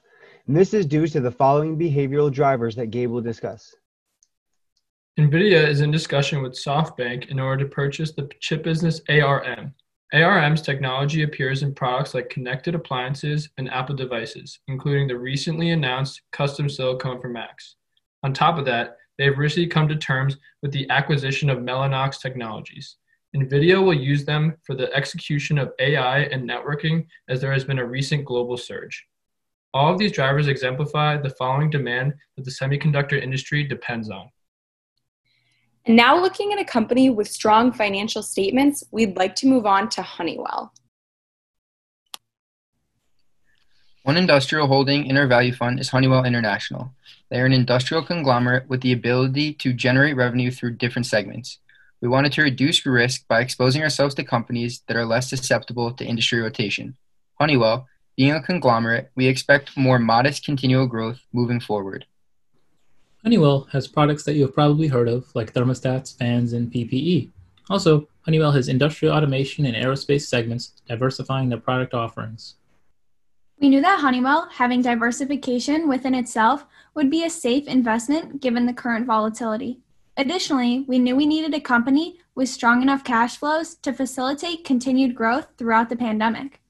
And this is due to the following behavioral drivers that Gabe will discuss. NVIDIA is in discussion with SoftBank in order to purchase the chip business ARM. ARM's technology appears in products like connected appliances and Apple devices, including the recently announced custom silicone for Macs. On top of that, they have recently come to terms with the acquisition of Mellanox Technologies. NVIDIA will use them for the execution of AI and networking as there has been a recent global surge. All of these drivers exemplify the following demand that the semiconductor industry depends on. Now, looking at a company with strong financial statements, we'd like to move on to Honeywell. One industrial holding in our value fund is Honeywell International. They are an industrial conglomerate with the ability to generate revenue through different segments. We wanted to reduce risk by exposing ourselves to companies that are less susceptible to industry rotation. Honeywell, being a conglomerate, we expect more modest continual growth moving forward. Honeywell has products that you have probably heard of, like thermostats, fans, and PPE. Also, Honeywell has industrial automation and aerospace segments, diversifying their product offerings. We knew that Honeywell, having diversification within itself, would be a safe investment given the current volatility. Additionally, we knew we needed a company with strong enough cash flows to facilitate continued growth throughout the pandemic.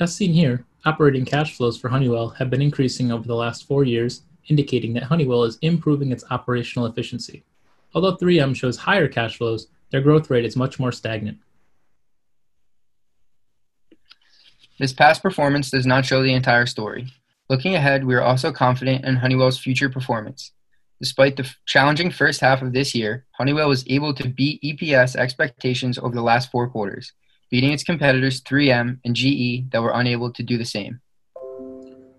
As seen here, operating cash flows for Honeywell have been increasing over the last four years indicating that Honeywell is improving its operational efficiency. Although 3M shows higher cash flows, their growth rate is much more stagnant. This past performance does not show the entire story. Looking ahead, we are also confident in Honeywell's future performance. Despite the challenging first half of this year, Honeywell was able to beat EPS expectations over the last four quarters, beating its competitors 3M and GE that were unable to do the same.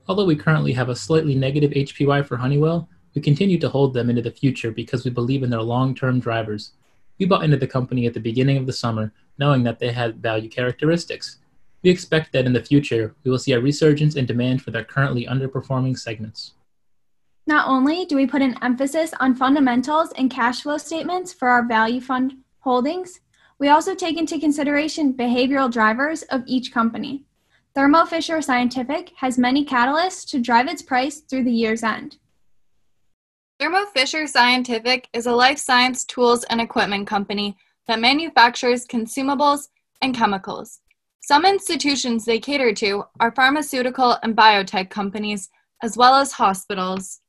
Although we currently have a slightly negative HPY for Honeywell, we continue to hold them into the future because we believe in their long term drivers. We bought into the company at the beginning of the summer, knowing that they had value characteristics. We expect that in the future, we will see a resurgence in demand for their currently underperforming segments. Not only do we put an emphasis on fundamentals and cash flow statements for our value fund holdings, we also take into consideration behavioral drivers of each company. Thermo Fisher Scientific has many catalysts to drive its price through the year's end. Thermo Fisher Scientific is a life science tools and equipment company that manufactures consumables and chemicals. Some institutions they cater to are pharmaceutical and biotech companies, as well as hospitals.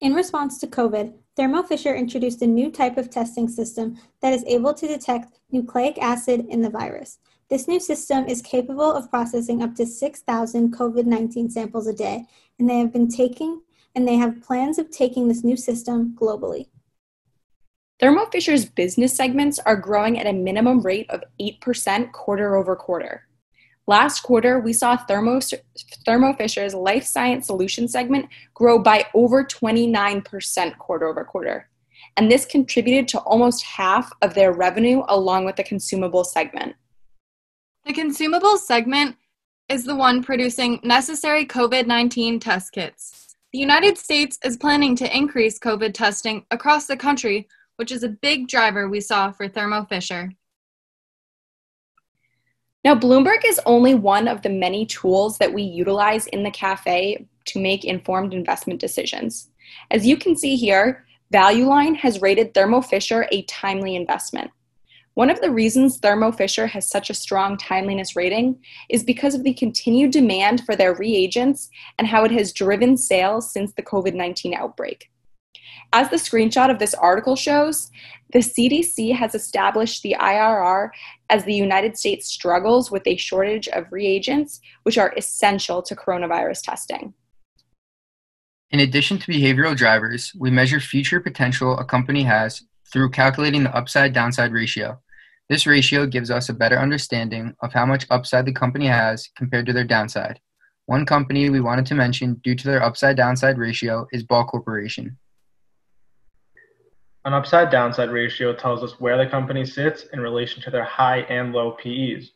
In response to COVID, Thermo Fisher introduced a new type of testing system that is able to detect nucleic acid in the virus. This new system is capable of processing up to 6,000 COVID 19 samples a day, and they have been taking and they have plans of taking this new system globally. Thermo Fisher's business segments are growing at a minimum rate of 8% quarter over quarter. Last quarter, we saw Thermo, Thermo Fisher's Life Science Solutions segment grow by over 29% quarter over quarter. And this contributed to almost half of their revenue along with the consumable segment. The consumables segment is the one producing necessary COVID 19 test kits. The United States is planning to increase COVID testing across the country, which is a big driver we saw for Thermo Fisher. Now, Bloomberg is only one of the many tools that we utilize in the cafe to make informed investment decisions. As you can see here, Value Line has rated Thermo Fisher a timely investment. One of the reasons Thermo Fisher has such a strong timeliness rating is because of the continued demand for their reagents and how it has driven sales since the COVID 19 outbreak. As the screenshot of this article shows, the CDC has established the IRR as the United States struggles with a shortage of reagents, which are essential to coronavirus testing. In addition to behavioral drivers, we measure future potential a company has through calculating the upside downside ratio. This ratio gives us a better understanding of how much upside the company has compared to their downside. One company we wanted to mention due to their upside downside ratio is Ball Corporation. An upside downside ratio tells us where the company sits in relation to their high and low PEs.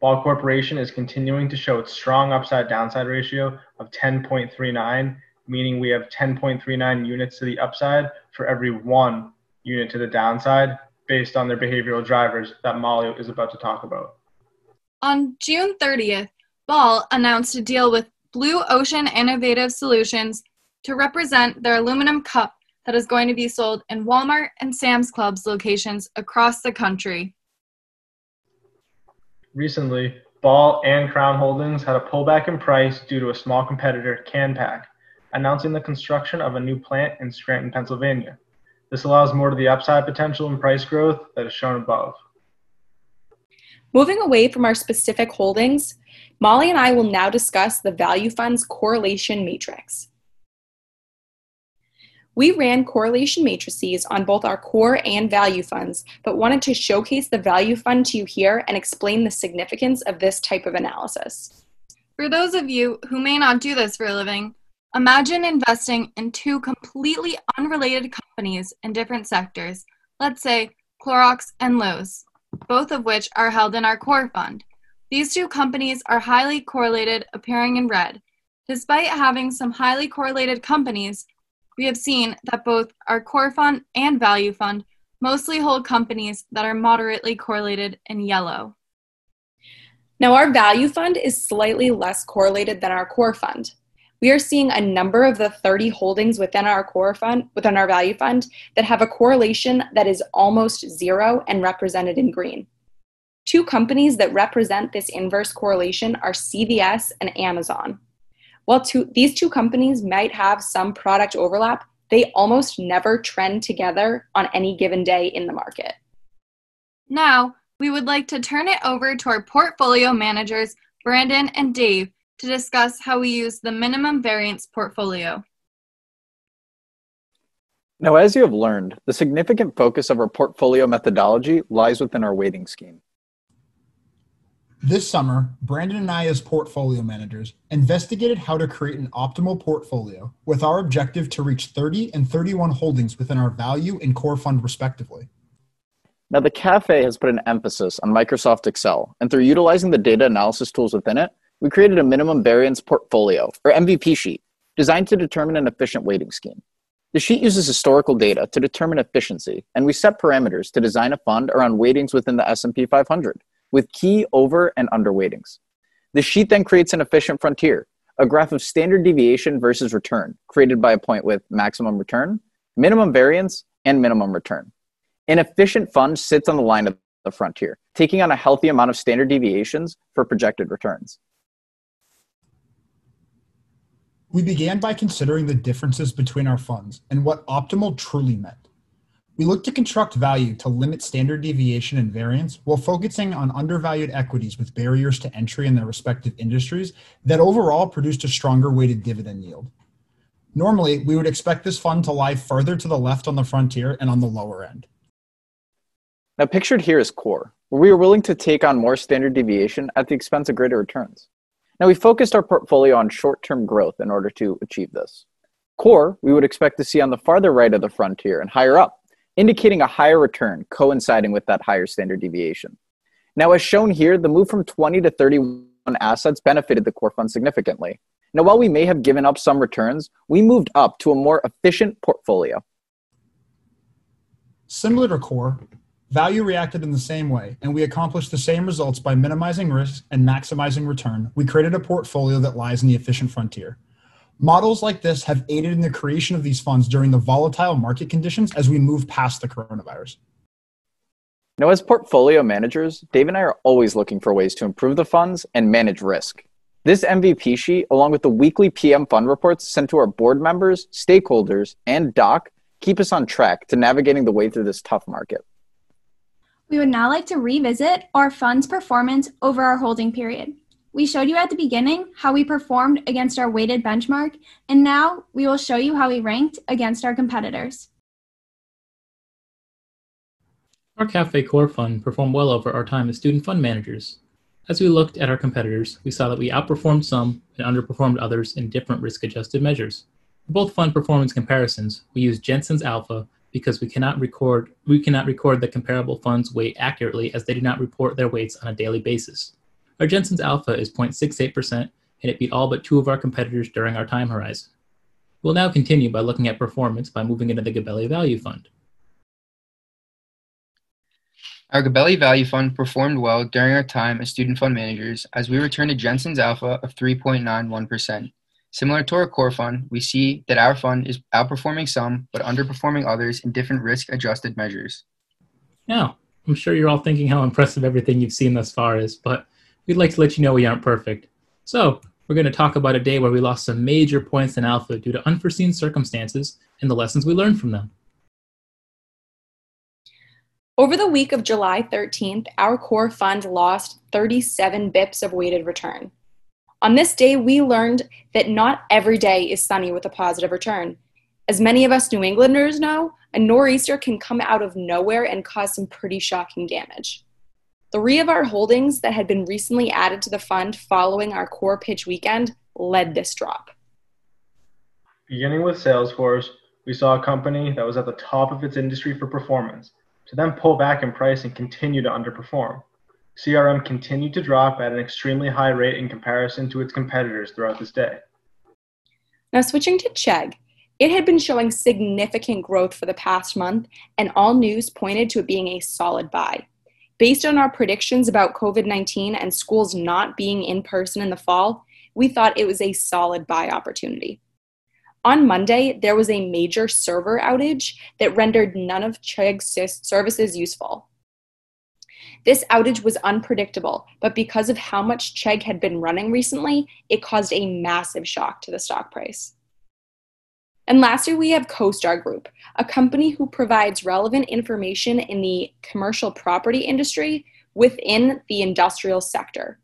Ball Corporation is continuing to show its strong upside downside ratio of 10.39, meaning we have 10.39 units to the upside for every one unit to the downside, based on their behavioral drivers that Molly is about to talk about. On June 30th, Ball announced a deal with Blue Ocean Innovative Solutions to represent their aluminum cup that is going to be sold in Walmart and Sam's Club's locations across the country. Recently, Ball and Crown Holdings had a pullback in price due to a small competitor, Canpack, announcing the construction of a new plant in Scranton, Pennsylvania. This allows more to the upside potential and price growth that is shown above. Moving away from our specific holdings, Molly and I will now discuss the value fund's correlation matrix. We ran correlation matrices on both our core and value funds, but wanted to showcase the value fund to you here and explain the significance of this type of analysis. For those of you who may not do this for a living, Imagine investing in two completely unrelated companies in different sectors, let's say Clorox and Lowe's, both of which are held in our core fund. These two companies are highly correlated, appearing in red. Despite having some highly correlated companies, we have seen that both our core fund and value fund mostly hold companies that are moderately correlated in yellow. Now, our value fund is slightly less correlated than our core fund we are seeing a number of the 30 holdings within our core fund, within our value fund, that have a correlation that is almost zero and represented in green. Two companies that represent this inverse correlation are CVS and Amazon. While two, these two companies might have some product overlap, they almost never trend together on any given day in the market. Now, we would like to turn it over to our portfolio managers, Brandon and Dave, to discuss how we use the minimum variance portfolio. Now, as you have learned, the significant focus of our portfolio methodology lies within our weighting scheme. This summer, Brandon and I, as portfolio managers, investigated how to create an optimal portfolio with our objective to reach 30 and 31 holdings within our value and core fund, respectively. Now, the CAFE has put an emphasis on Microsoft Excel, and through utilizing the data analysis tools within it, we created a minimum variance portfolio, or MVP sheet, designed to determine an efficient weighting scheme. The sheet uses historical data to determine efficiency, and we set parameters to design a fund around weightings within the S&P 500 with key over and under weightings. The sheet then creates an efficient frontier, a graph of standard deviation versus return, created by a point with maximum return, minimum variance, and minimum return. An efficient fund sits on the line of the frontier, taking on a healthy amount of standard deviations for projected returns. We began by considering the differences between our funds and what optimal truly meant. We looked to construct value to limit standard deviation and variance while focusing on undervalued equities with barriers to entry in their respective industries that overall produced a stronger weighted dividend yield. Normally, we would expect this fund to lie further to the left on the frontier and on the lower end. Now, pictured here is core, where we are willing to take on more standard deviation at the expense of greater returns. Now, we focused our portfolio on short term growth in order to achieve this. Core, we would expect to see on the farther right of the frontier and higher up, indicating a higher return coinciding with that higher standard deviation. Now, as shown here, the move from 20 to 31 assets benefited the core fund significantly. Now, while we may have given up some returns, we moved up to a more efficient portfolio. Similar to core, Value reacted in the same way, and we accomplished the same results by minimizing risk and maximizing return. We created a portfolio that lies in the efficient frontier. Models like this have aided in the creation of these funds during the volatile market conditions as we move past the coronavirus. Now, as portfolio managers, Dave and I are always looking for ways to improve the funds and manage risk. This MVP sheet, along with the weekly PM fund reports sent to our board members, stakeholders, and doc, keep us on track to navigating the way through this tough market. We would now like to revisit our fund's performance over our holding period. We showed you at the beginning how we performed against our weighted benchmark, and now we will show you how we ranked against our competitors. Our Cafe Core Fund performed well over our time as student fund managers. As we looked at our competitors, we saw that we outperformed some and underperformed others in different risk adjusted measures. For both fund performance comparisons, we used Jensen's Alpha because we cannot record we cannot record the comparable fund's weight accurately as they do not report their weights on a daily basis. Our Jensen's alpha is 0.68% and it beat all but two of our competitors during our time horizon. We'll now continue by looking at performance by moving into the Gabelli Value Fund. Our Gabelli Value Fund performed well during our time as student fund managers as we returned a Jensen's alpha of 3.91%. Similar to our core fund, we see that our fund is outperforming some but underperforming others in different risk adjusted measures. Now, I'm sure you're all thinking how impressive everything you've seen thus far is, but we'd like to let you know we aren't perfect. So, we're going to talk about a day where we lost some major points in alpha due to unforeseen circumstances and the lessons we learned from them. Over the week of July 13th, our core fund lost 37 bips of weighted return. On this day, we learned that not every day is sunny with a positive return. As many of us New Englanders know, a nor'easter can come out of nowhere and cause some pretty shocking damage. Three of our holdings that had been recently added to the fund following our core pitch weekend led this drop. Beginning with Salesforce, we saw a company that was at the top of its industry for performance to then pull back in price and continue to underperform. CRM continued to drop at an extremely high rate in comparison to its competitors throughout this day. Now, switching to Chegg, it had been showing significant growth for the past month, and all news pointed to it being a solid buy. Based on our predictions about COVID 19 and schools not being in person in the fall, we thought it was a solid buy opportunity. On Monday, there was a major server outage that rendered none of Chegg's services useful. This outage was unpredictable, but because of how much Chegg had been running recently, it caused a massive shock to the stock price. And lastly, we have CoStar Group, a company who provides relevant information in the commercial property industry within the industrial sector.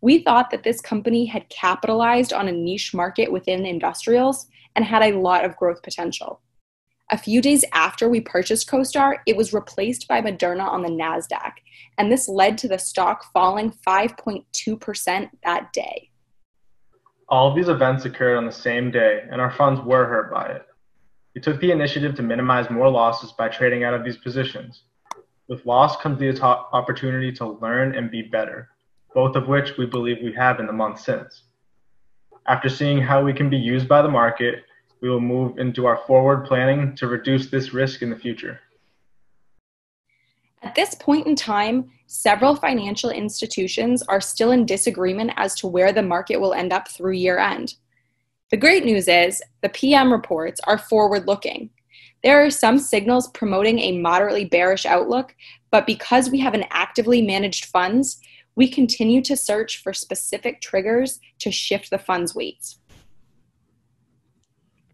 We thought that this company had capitalized on a niche market within industrials and had a lot of growth potential. A few days after we purchased CoStar, it was replaced by Moderna on the NASDAQ, and this led to the stock falling 5.2% that day. All of these events occurred on the same day, and our funds were hurt by it. We took the initiative to minimize more losses by trading out of these positions. With loss comes the opportunity to learn and be better, both of which we believe we have in the months since. After seeing how we can be used by the market, we will move into our forward planning to reduce this risk in the future. At this point in time, several financial institutions are still in disagreement as to where the market will end up through year end. The great news is the PM reports are forward looking. There are some signals promoting a moderately bearish outlook, but because we have an actively managed funds, we continue to search for specific triggers to shift the fund's weights.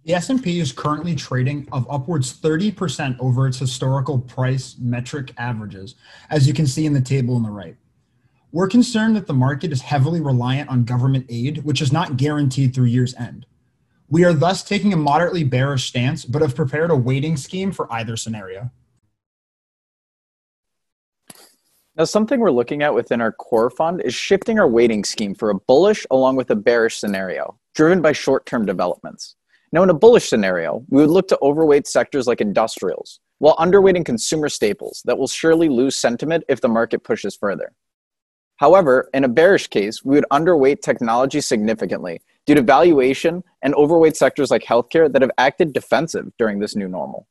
The S&P is currently trading of upwards 30% over its historical price metric averages, as you can see in the table on the right. We're concerned that the market is heavily reliant on government aid, which is not guaranteed through year's end. We are thus taking a moderately bearish stance, but have prepared a weighting scheme for either scenario. Now, something we're looking at within our core fund is shifting our weighting scheme for a bullish along with a bearish scenario, driven by short term developments. Now, in a bullish scenario, we would look to overweight sectors like industrials, while underweighting consumer staples that will surely lose sentiment if the market pushes further. However, in a bearish case, we would underweight technology significantly due to valuation and overweight sectors like healthcare that have acted defensive during this new normal.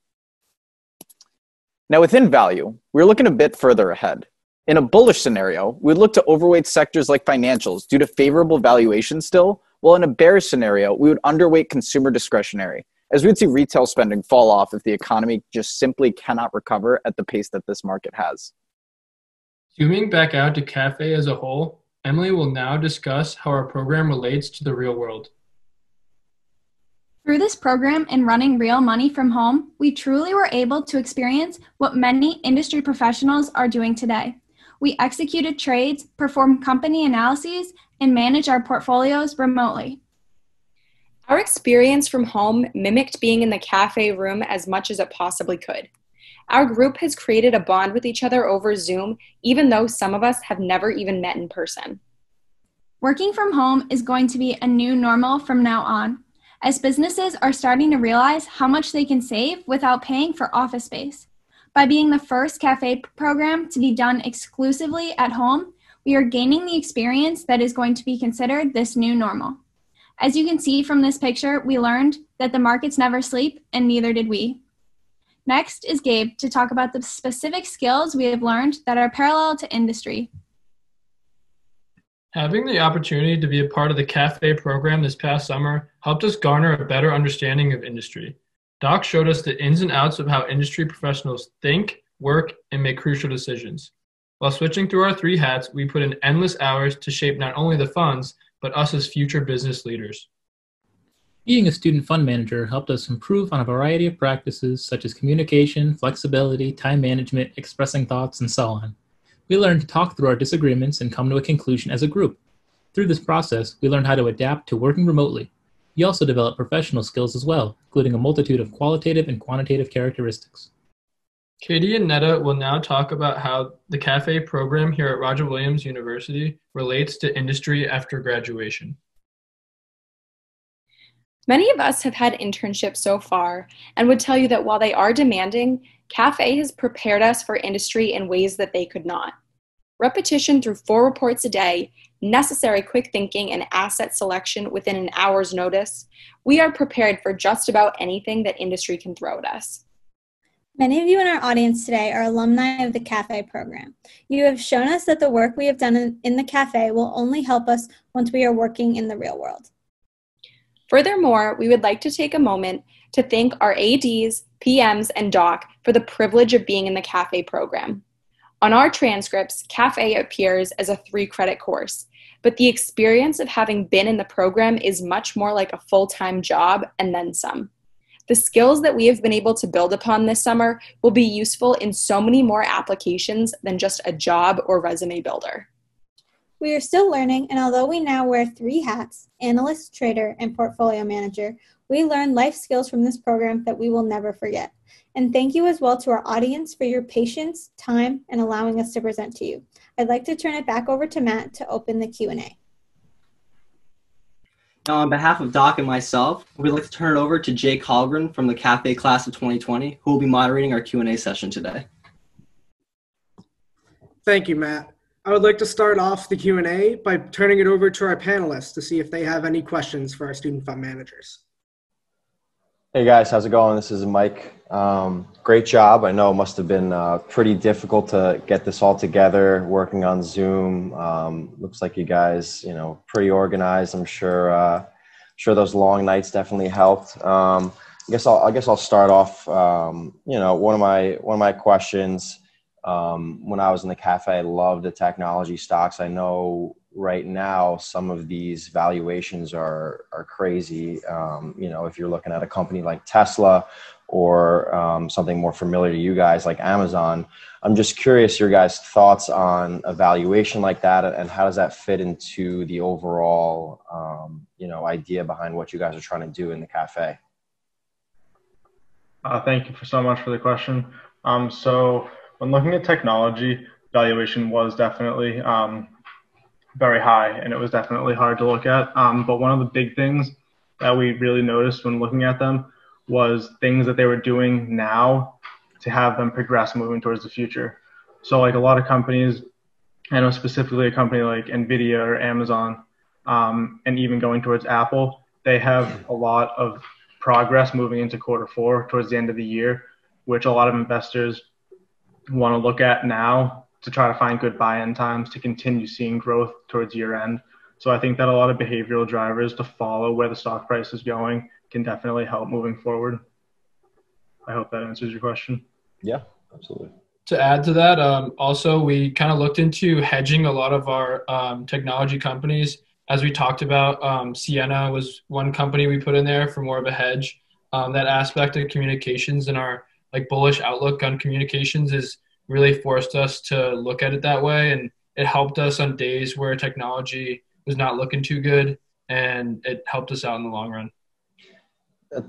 Now, within value, we're looking a bit further ahead. In a bullish scenario, we'd look to overweight sectors like financials due to favorable valuation still, while in a bearish scenario, we would underweight consumer discretionary, as we'd see retail spending fall off if the economy just simply cannot recover at the pace that this market has. Zooming back out to CAFE as a whole, Emily will now discuss how our program relates to the real world. Through this program and running real money from home, we truly were able to experience what many industry professionals are doing today. We executed trades, performed company analyses, and manage our portfolios remotely. Our experience from home mimicked being in the cafe room as much as it possibly could. Our group has created a bond with each other over Zoom, even though some of us have never even met in person. Working from home is going to be a new normal from now on, as businesses are starting to realize how much they can save without paying for office space. By being the first cafe program to be done exclusively at home, we are gaining the experience that is going to be considered this new normal. As you can see from this picture, we learned that the markets never sleep, and neither did we. Next is Gabe to talk about the specific skills we have learned that are parallel to industry. Having the opportunity to be a part of the CAFE program this past summer helped us garner a better understanding of industry. Doc showed us the ins and outs of how industry professionals think, work, and make crucial decisions. While switching through our three hats, we put in endless hours to shape not only the funds, but us as future business leaders. Being a student fund manager helped us improve on a variety of practices such as communication, flexibility, time management, expressing thoughts, and so on. We learned to talk through our disagreements and come to a conclusion as a group. Through this process, we learned how to adapt to working remotely, he also developed professional skills as well, including a multitude of qualitative and quantitative characteristics. Katie and Neda will now talk about how the CAFE program here at Roger Williams University relates to industry after graduation. Many of us have had internships so far and would tell you that while they are demanding, CAFE has prepared us for industry in ways that they could not. Repetition through four reports a day necessary quick thinking and asset selection within an hour's notice, we are prepared for just about anything that industry can throw at us. Many of you in our audience today are alumni of the CAFE program. You have shown us that the work we have done in the CAFE will only help us once we are working in the real world. Furthermore, we would like to take a moment to thank our ADs, PMs, and DOC for the privilege of being in the CAFE program. On our transcripts, CAFE appears as a three credit course, but the experience of having been in the program is much more like a full time job and then some. The skills that we have been able to build upon this summer will be useful in so many more applications than just a job or resume builder. We are still learning, and although we now wear three hats analyst, trader, and portfolio manager we learn life skills from this program that we will never forget. And thank you as well to our audience for your patience, time, and allowing us to present to you. I'd like to turn it back over to Matt to open the Q&A. Now, on behalf of Doc and myself, we'd like to turn it over to Jake Holgren from the CAFE class of 2020, who will be moderating our Q&A session today. Thank you, Matt. I would like to start off the Q&A by turning it over to our panelists to see if they have any questions for our student fund managers. Hey guys, how's it going? This is Mike. Um, great job. I know it must have been uh, pretty difficult to get this all together, working on Zoom. Um, looks like you guys, you know, pretty organized. I'm sure. Uh, sure, those long nights definitely helped. Um, I guess I'll. I guess I'll start off. Um, you know, one of my one of my questions um, when I was in the cafe, I loved the technology stocks. I know right now some of these valuations are are crazy. Um, you know, if you're looking at a company like Tesla or um, something more familiar to you guys like Amazon, I'm just curious your guys' thoughts on a valuation like that and how does that fit into the overall um, you know idea behind what you guys are trying to do in the cafe. Uh, thank you for so much for the question. Um, so when looking at technology, valuation was definitely um, very high, and it was definitely hard to look at. Um, but one of the big things that we really noticed when looking at them was things that they were doing now to have them progress moving towards the future. So, like a lot of companies, I know specifically a company like Nvidia or Amazon, um, and even going towards Apple, they have a lot of progress moving into quarter four towards the end of the year, which a lot of investors want to look at now to try to find good buy-in times to continue seeing growth towards year end. So I think that a lot of behavioral drivers to follow where the stock price is going can definitely help moving forward. I hope that answers your question. Yeah, absolutely. To add to that, um, also we kind of looked into hedging a lot of our um, technology companies. As we talked about, um, Ciena was one company we put in there for more of a hedge. Um, that aspect of communications and our like bullish outlook on communications is really forced us to look at it that way. And it helped us on days where technology was not looking too good and it helped us out in the long run.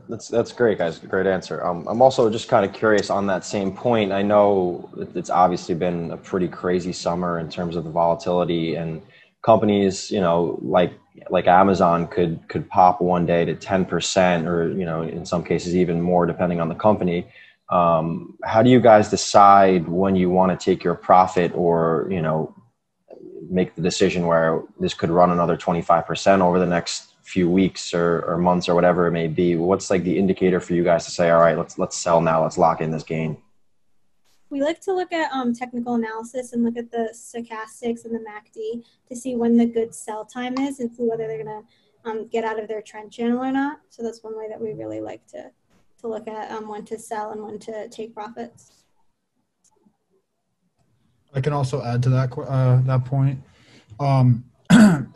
That's that's great guys. Great answer. Um, i'm also just kind of curious on that same point. I know it's obviously been a pretty crazy summer in terms of the volatility and companies you know like like amazon could could pop one day to 10% or you know in some cases even more depending on the company um, how do you guys decide when you want to take your profit or you know make the decision where this could run another 25% over the next few weeks or, or months or whatever it may be what's like the indicator for you guys to say all right let's let's sell now let's lock in this gain we like to look at um, technical analysis and look at the stochastics and the MACD to see when the good sell time is and see whether they're going to um, get out of their trend channel or not. So that's one way that we really like to to look at um, when to sell and when to take profits. I can also add to that uh, that point. Um,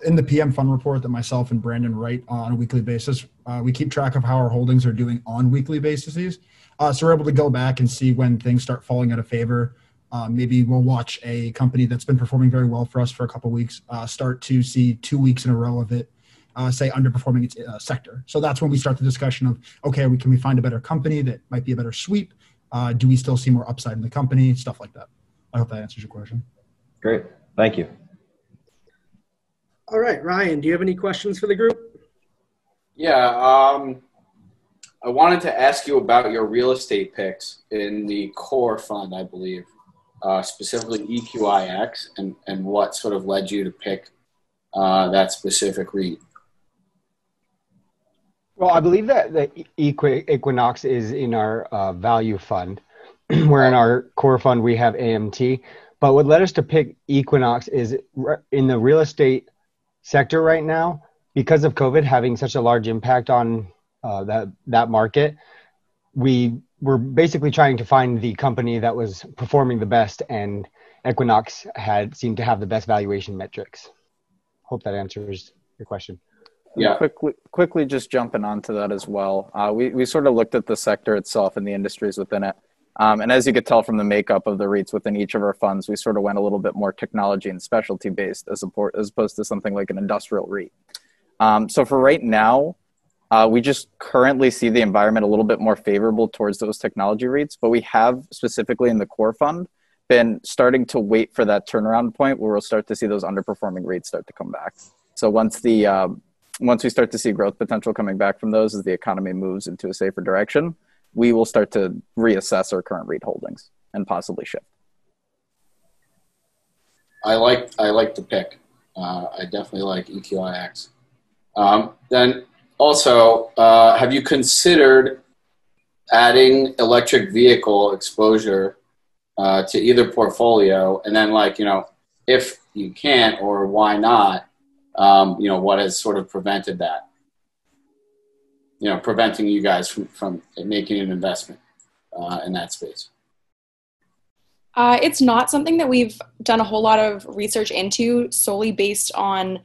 in the PM Fund report that myself and Brandon write on a weekly basis, uh, we keep track of how our holdings are doing on weekly bases. Uh, so we're able to go back and see when things start falling out of favor. Uh, maybe we'll watch a company that's been performing very well for us for a couple weeks uh, start to see two weeks in a row of it uh, say underperforming its uh, sector. So that's when we start the discussion of okay, we can we find a better company that might be a better sweep? Uh, do we still see more upside in the company? Stuff like that. I hope that answers your question. Great, thank you. All right, Ryan, do you have any questions for the group? Yeah, um, I wanted to ask you about your real estate picks in the core fund, I believe, uh, specifically EQIX, and, and what sort of led you to pick uh, that specific REIT. Well, I believe that the Equi- Equinix is in our uh, value fund, where in our core fund we have AMT. But what led us to pick Equinix is in the real estate sector right now, because of COVID having such a large impact on uh, that that market, we were basically trying to find the company that was performing the best, and Equinix had seemed to have the best valuation metrics. Hope that answers your question. Yeah. Quickly, quickly just jumping onto that as well. Uh, we, we sort of looked at the sector itself and the industries within it. Um, and as you could tell from the makeup of the REITs within each of our funds, we sort of went a little bit more technology and specialty based as, as opposed to something like an industrial REIT. Um, so for right now, uh, we just currently see the environment a little bit more favorable towards those technology REITs, but we have specifically in the core fund been starting to wait for that turnaround point where we'll start to see those underperforming REITs start to come back. So once the um, once we start to see growth potential coming back from those as the economy moves into a safer direction, we will start to reassess our current REIT holdings and possibly shift. I like I like the pick. Uh, I definitely like EQIX. Um, then also, uh, have you considered adding electric vehicle exposure uh, to either portfolio? And then, like you know, if you can't or why not, um, you know, what has sort of prevented that? You know, preventing you guys from, from making an investment uh, in that space. Uh, it's not something that we've done a whole lot of research into solely based on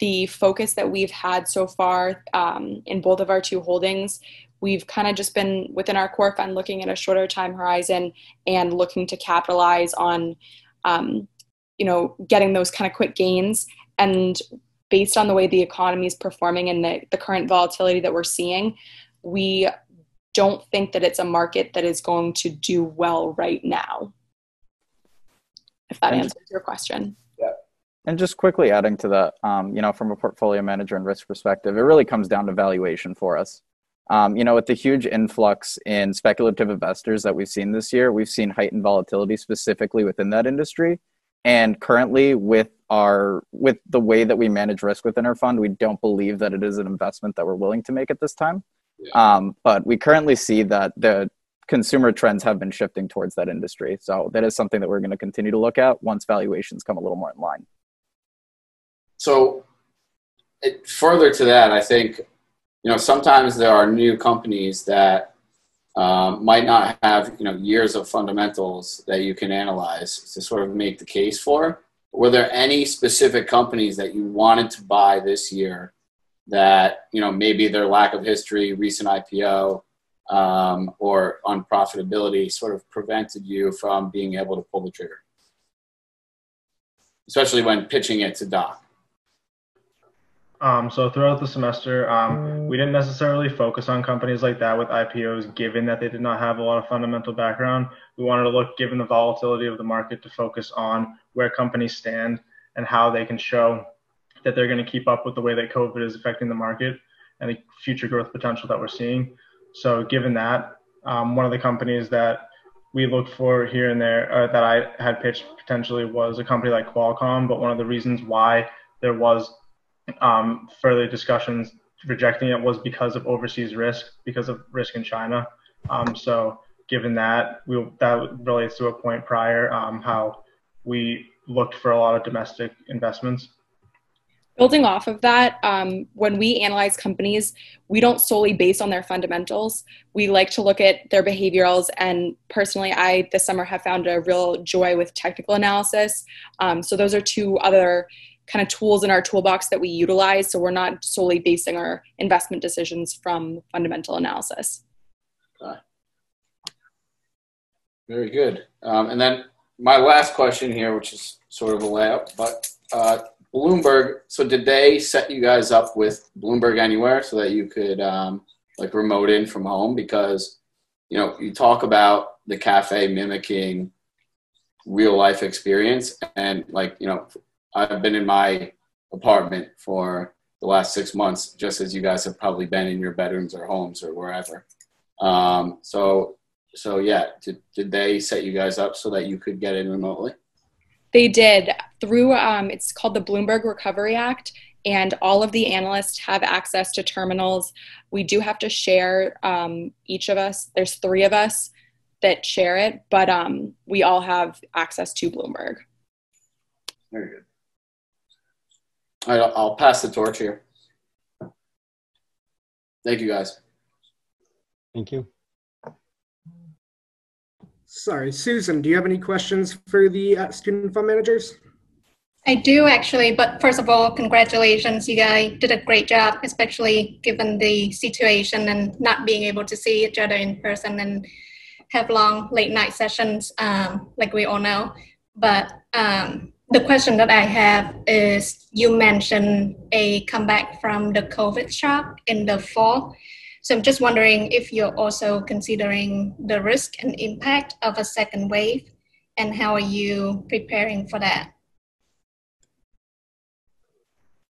the focus that we've had so far um, in both of our two holdings. We've kind of just been within our core fund looking at a shorter time horizon and looking to capitalize on, um, you know, getting those kind of quick gains. And based on the way the economy is performing and the, the current volatility that we're seeing, we don't think that it's a market that is going to do well right now. If that answers your question. Yeah. And just quickly adding to that, um, you know, from a portfolio manager and risk perspective, it really comes down to valuation for us. Um, you know, with the huge influx in speculative investors that we've seen this year, we've seen heightened volatility specifically within that industry. And currently, with our with the way that we manage risk within our fund, we don't believe that it is an investment that we're willing to make at this time. Yeah. Um, but we currently see that the consumer trends have been shifting towards that industry. So that is something that we're going to continue to look at once valuations come a little more in line. So, it, further to that, I think you know sometimes there are new companies that um, might not have you know years of fundamentals that you can analyze to sort of make the case for. Were there any specific companies that you wanted to buy this year that you know maybe their lack of history, recent IPO, um, or unprofitability sort of prevented you from being able to pull the trigger, especially when pitching it to Doc? Um, so throughout the semester, um, we didn't necessarily focus on companies like that with IPOs, given that they did not have a lot of fundamental background. We wanted to look, given the volatility of the market, to focus on where companies stand and how they can show that they're going to keep up with the way that COVID is affecting the market and the future growth potential that we're seeing. So, given that, um, one of the companies that we looked for here and there uh, that I had pitched potentially was a company like Qualcomm. But one of the reasons why there was um, further discussions rejecting it was because of overseas risk, because of risk in China. Um, so given that, we that relates to a point prior um, how we looked for a lot of domestic investments. Building off of that, um, when we analyze companies, we don't solely base on their fundamentals. We like to look at their behaviorals, and personally, I this summer have found a real joy with technical analysis. Um, so those are two other kind of tools in our toolbox that we utilize. So we're not solely basing our investment decisions from fundamental analysis. Okay. Very good. Um, and then my last question here, which is sort of a layup, but uh, Bloomberg. So did they set you guys up with Bloomberg Anywhere so that you could um, like remote in from home? Because you know you talk about the cafe mimicking real life experience, and like you know I've been in my apartment for the last six months, just as you guys have probably been in your bedrooms or homes or wherever. Um, so, so yeah, did, did they set you guys up so that you could get in remotely? They did through, um, it's called the Bloomberg Recovery Act, and all of the analysts have access to terminals. We do have to share um, each of us. There's three of us that share it, but um, we all have access to Bloomberg. Very good. All right, I'll pass the torch here. Thank you, guys. Thank you. Sorry, Susan, do you have any questions for the uh, student fund managers? I do actually, but first of all, congratulations. You guys did a great job, especially given the situation and not being able to see each other in person and have long late night sessions, um, like we all know. But um, the question that I have is you mentioned a comeback from the COVID shock in the fall. So I'm just wondering if you're also considering the risk and impact of a second wave and how are you preparing for that?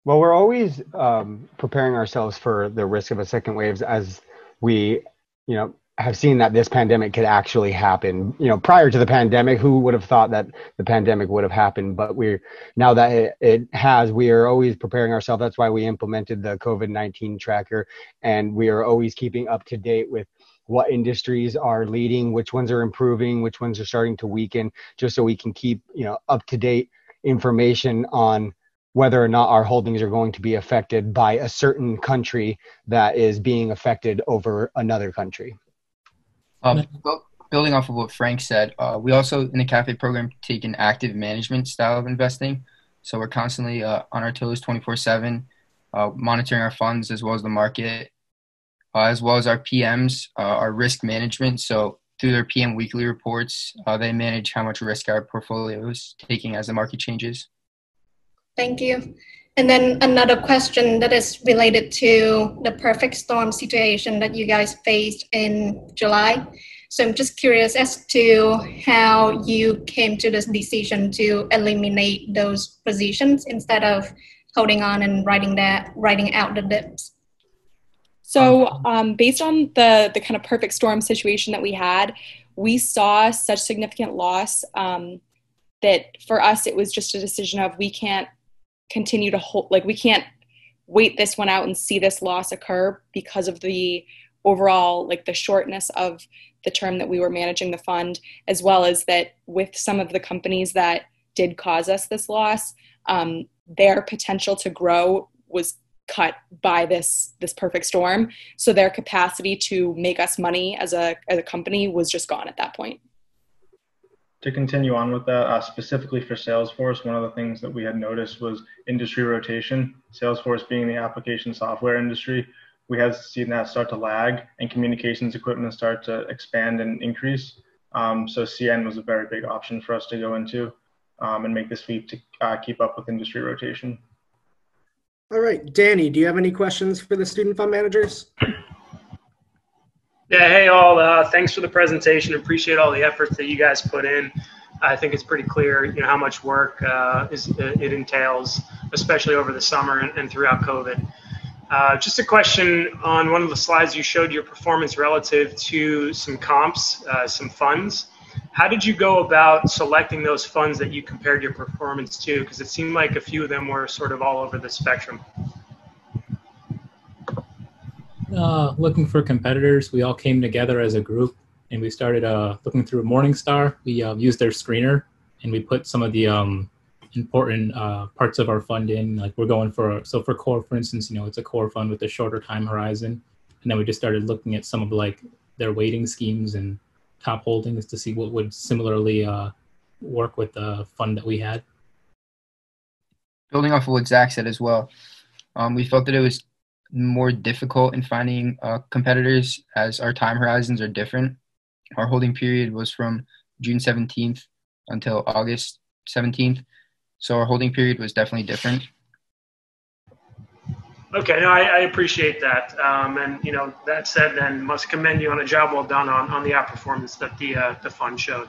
Well, we're always um, preparing ourselves for the risk of a second wave as we, you know, have seen that this pandemic could actually happen. You know, prior to the pandemic, who would have thought that the pandemic would have happened? But we're now that it, it has, we are always preparing ourselves. That's why we implemented the COVID 19 tracker. And we are always keeping up to date with what industries are leading, which ones are improving, which ones are starting to weaken, just so we can keep, you know, up to date information on whether or not our holdings are going to be affected by a certain country that is being affected over another country. Um, building off of what Frank said, uh, we also in the cafe program take an active management style of investing. So we're constantly uh, on our toes 24 uh, 7, monitoring our funds as well as the market, uh, as well as our PMs, uh, our risk management. So through their PM weekly reports, uh, they manage how much risk our portfolio is taking as the market changes. Thank you. And then another question that is related to the perfect storm situation that you guys faced in July. So I'm just curious as to how you came to this decision to eliminate those positions instead of holding on and writing that writing out the dips. So um, based on the the kind of perfect storm situation that we had, we saw such significant loss um, that for us it was just a decision of we can't continue to hold like we can't wait this one out and see this loss occur because of the overall like the shortness of the term that we were managing the fund as well as that with some of the companies that did cause us this loss um, their potential to grow was cut by this this perfect storm. So their capacity to make us money as a as a company was just gone at that point to continue on with that, uh, specifically for Salesforce, one of the things that we had noticed was industry rotation. Salesforce being the application software industry, we had seen that start to lag and communications equipment start to expand and increase. Um, so Ciena was a very big option for us to go into um, and make the sweep to uh, keep up with industry rotation. All right, Danny, do you have any questions for the student fund managers? Yeah, hey all. Uh, thanks for the presentation. Appreciate all the efforts that you guys put in. I think it's pretty clear, you know, how much work uh, is, uh, it entails, especially over the summer and, and throughout COVID. Uh, just a question on one of the slides you showed your performance relative to some comps, uh, some funds. How did you go about selecting those funds that you compared your performance to? Because it seemed like a few of them were sort of all over the spectrum uh, looking for competitors. We all came together as a group and we started uh, looking through Morningstar. We uh, used their screener and we put some of the um, important uh, parts of our fund in. Like we're going for, so for core, for instance, you know, it's a core fund with a shorter time horizon. And then we just started looking at some of like their weighting schemes and top holdings to see what would similarly uh, work with the fund that we had. Building off of what Zach said as well, um, we felt that it was more difficult in finding uh, competitors as our time horizons are different. Our holding period was from June 17th until August 17th. So our holding period was definitely different. Okay, no, I, I appreciate that. Um, and, you know, that said, then must commend you on a job well done on, on the outperformance that the, uh, the fund showed.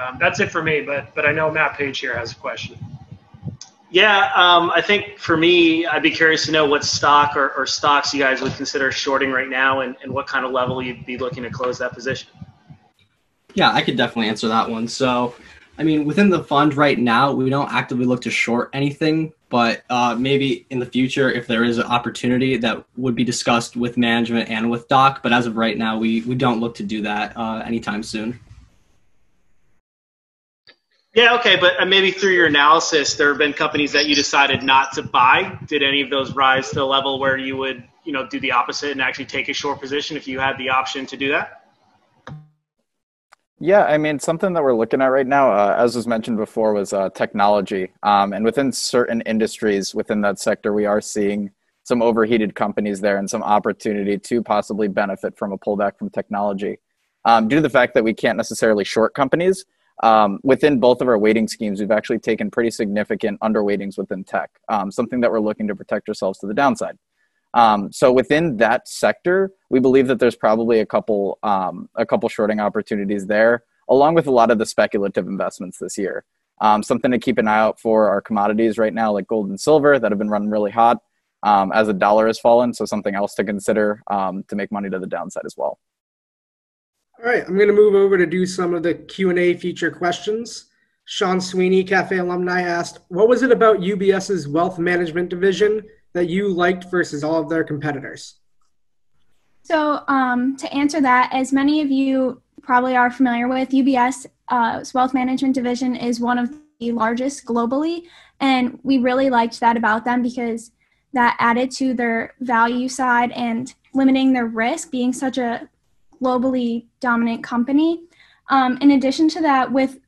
Um, that's it for me, but, but I know Matt Page here has a question. Yeah, um, I think for me, I'd be curious to know what stock or, or stocks you guys would consider shorting right now and, and what kind of level you'd be looking to close that position. Yeah, I could definitely answer that one. So, I mean, within the fund right now, we don't actively look to short anything, but uh, maybe in the future, if there is an opportunity that would be discussed with management and with Doc. But as of right now, we, we don't look to do that uh, anytime soon. Yeah, okay, but uh, maybe through your analysis, there have been companies that you decided not to buy. Did any of those rise to the level where you would, you know, do the opposite and actually take a short position if you had the option to do that? Yeah, I mean, something that we're looking at right now, uh, as was mentioned before, was uh, technology. Um, and within certain industries within that sector, we are seeing some overheated companies there and some opportunity to possibly benefit from a pullback from technology. um, due to the fact that we can't necessarily short companies. Um, within both of our weighting schemes, we've actually taken pretty significant underweightings within tech, um, something that we're looking to protect ourselves to the downside. Um, so within that sector, we believe that there's probably a couple um, a couple shorting opportunities there, along with a lot of the speculative investments this year. Um, something to keep an eye out for are commodities right now, like gold and silver, that have been running really hot um, as the dollar has fallen. So something else to consider to make money to the downside as well. All right, I'm going to move over to do some of the Q&A feature questions. Sean Sweeney, Cafe alumni, asked, what was it about UBS's wealth management division that you liked versus all of their competitors? So um, to answer that, as many of you probably are familiar with, UBS's uh, wealth management division is one of the largest globally, and we really liked that about them because that added to their value side and limiting their risk, being such a globally dominant company. Um, in addition to that, with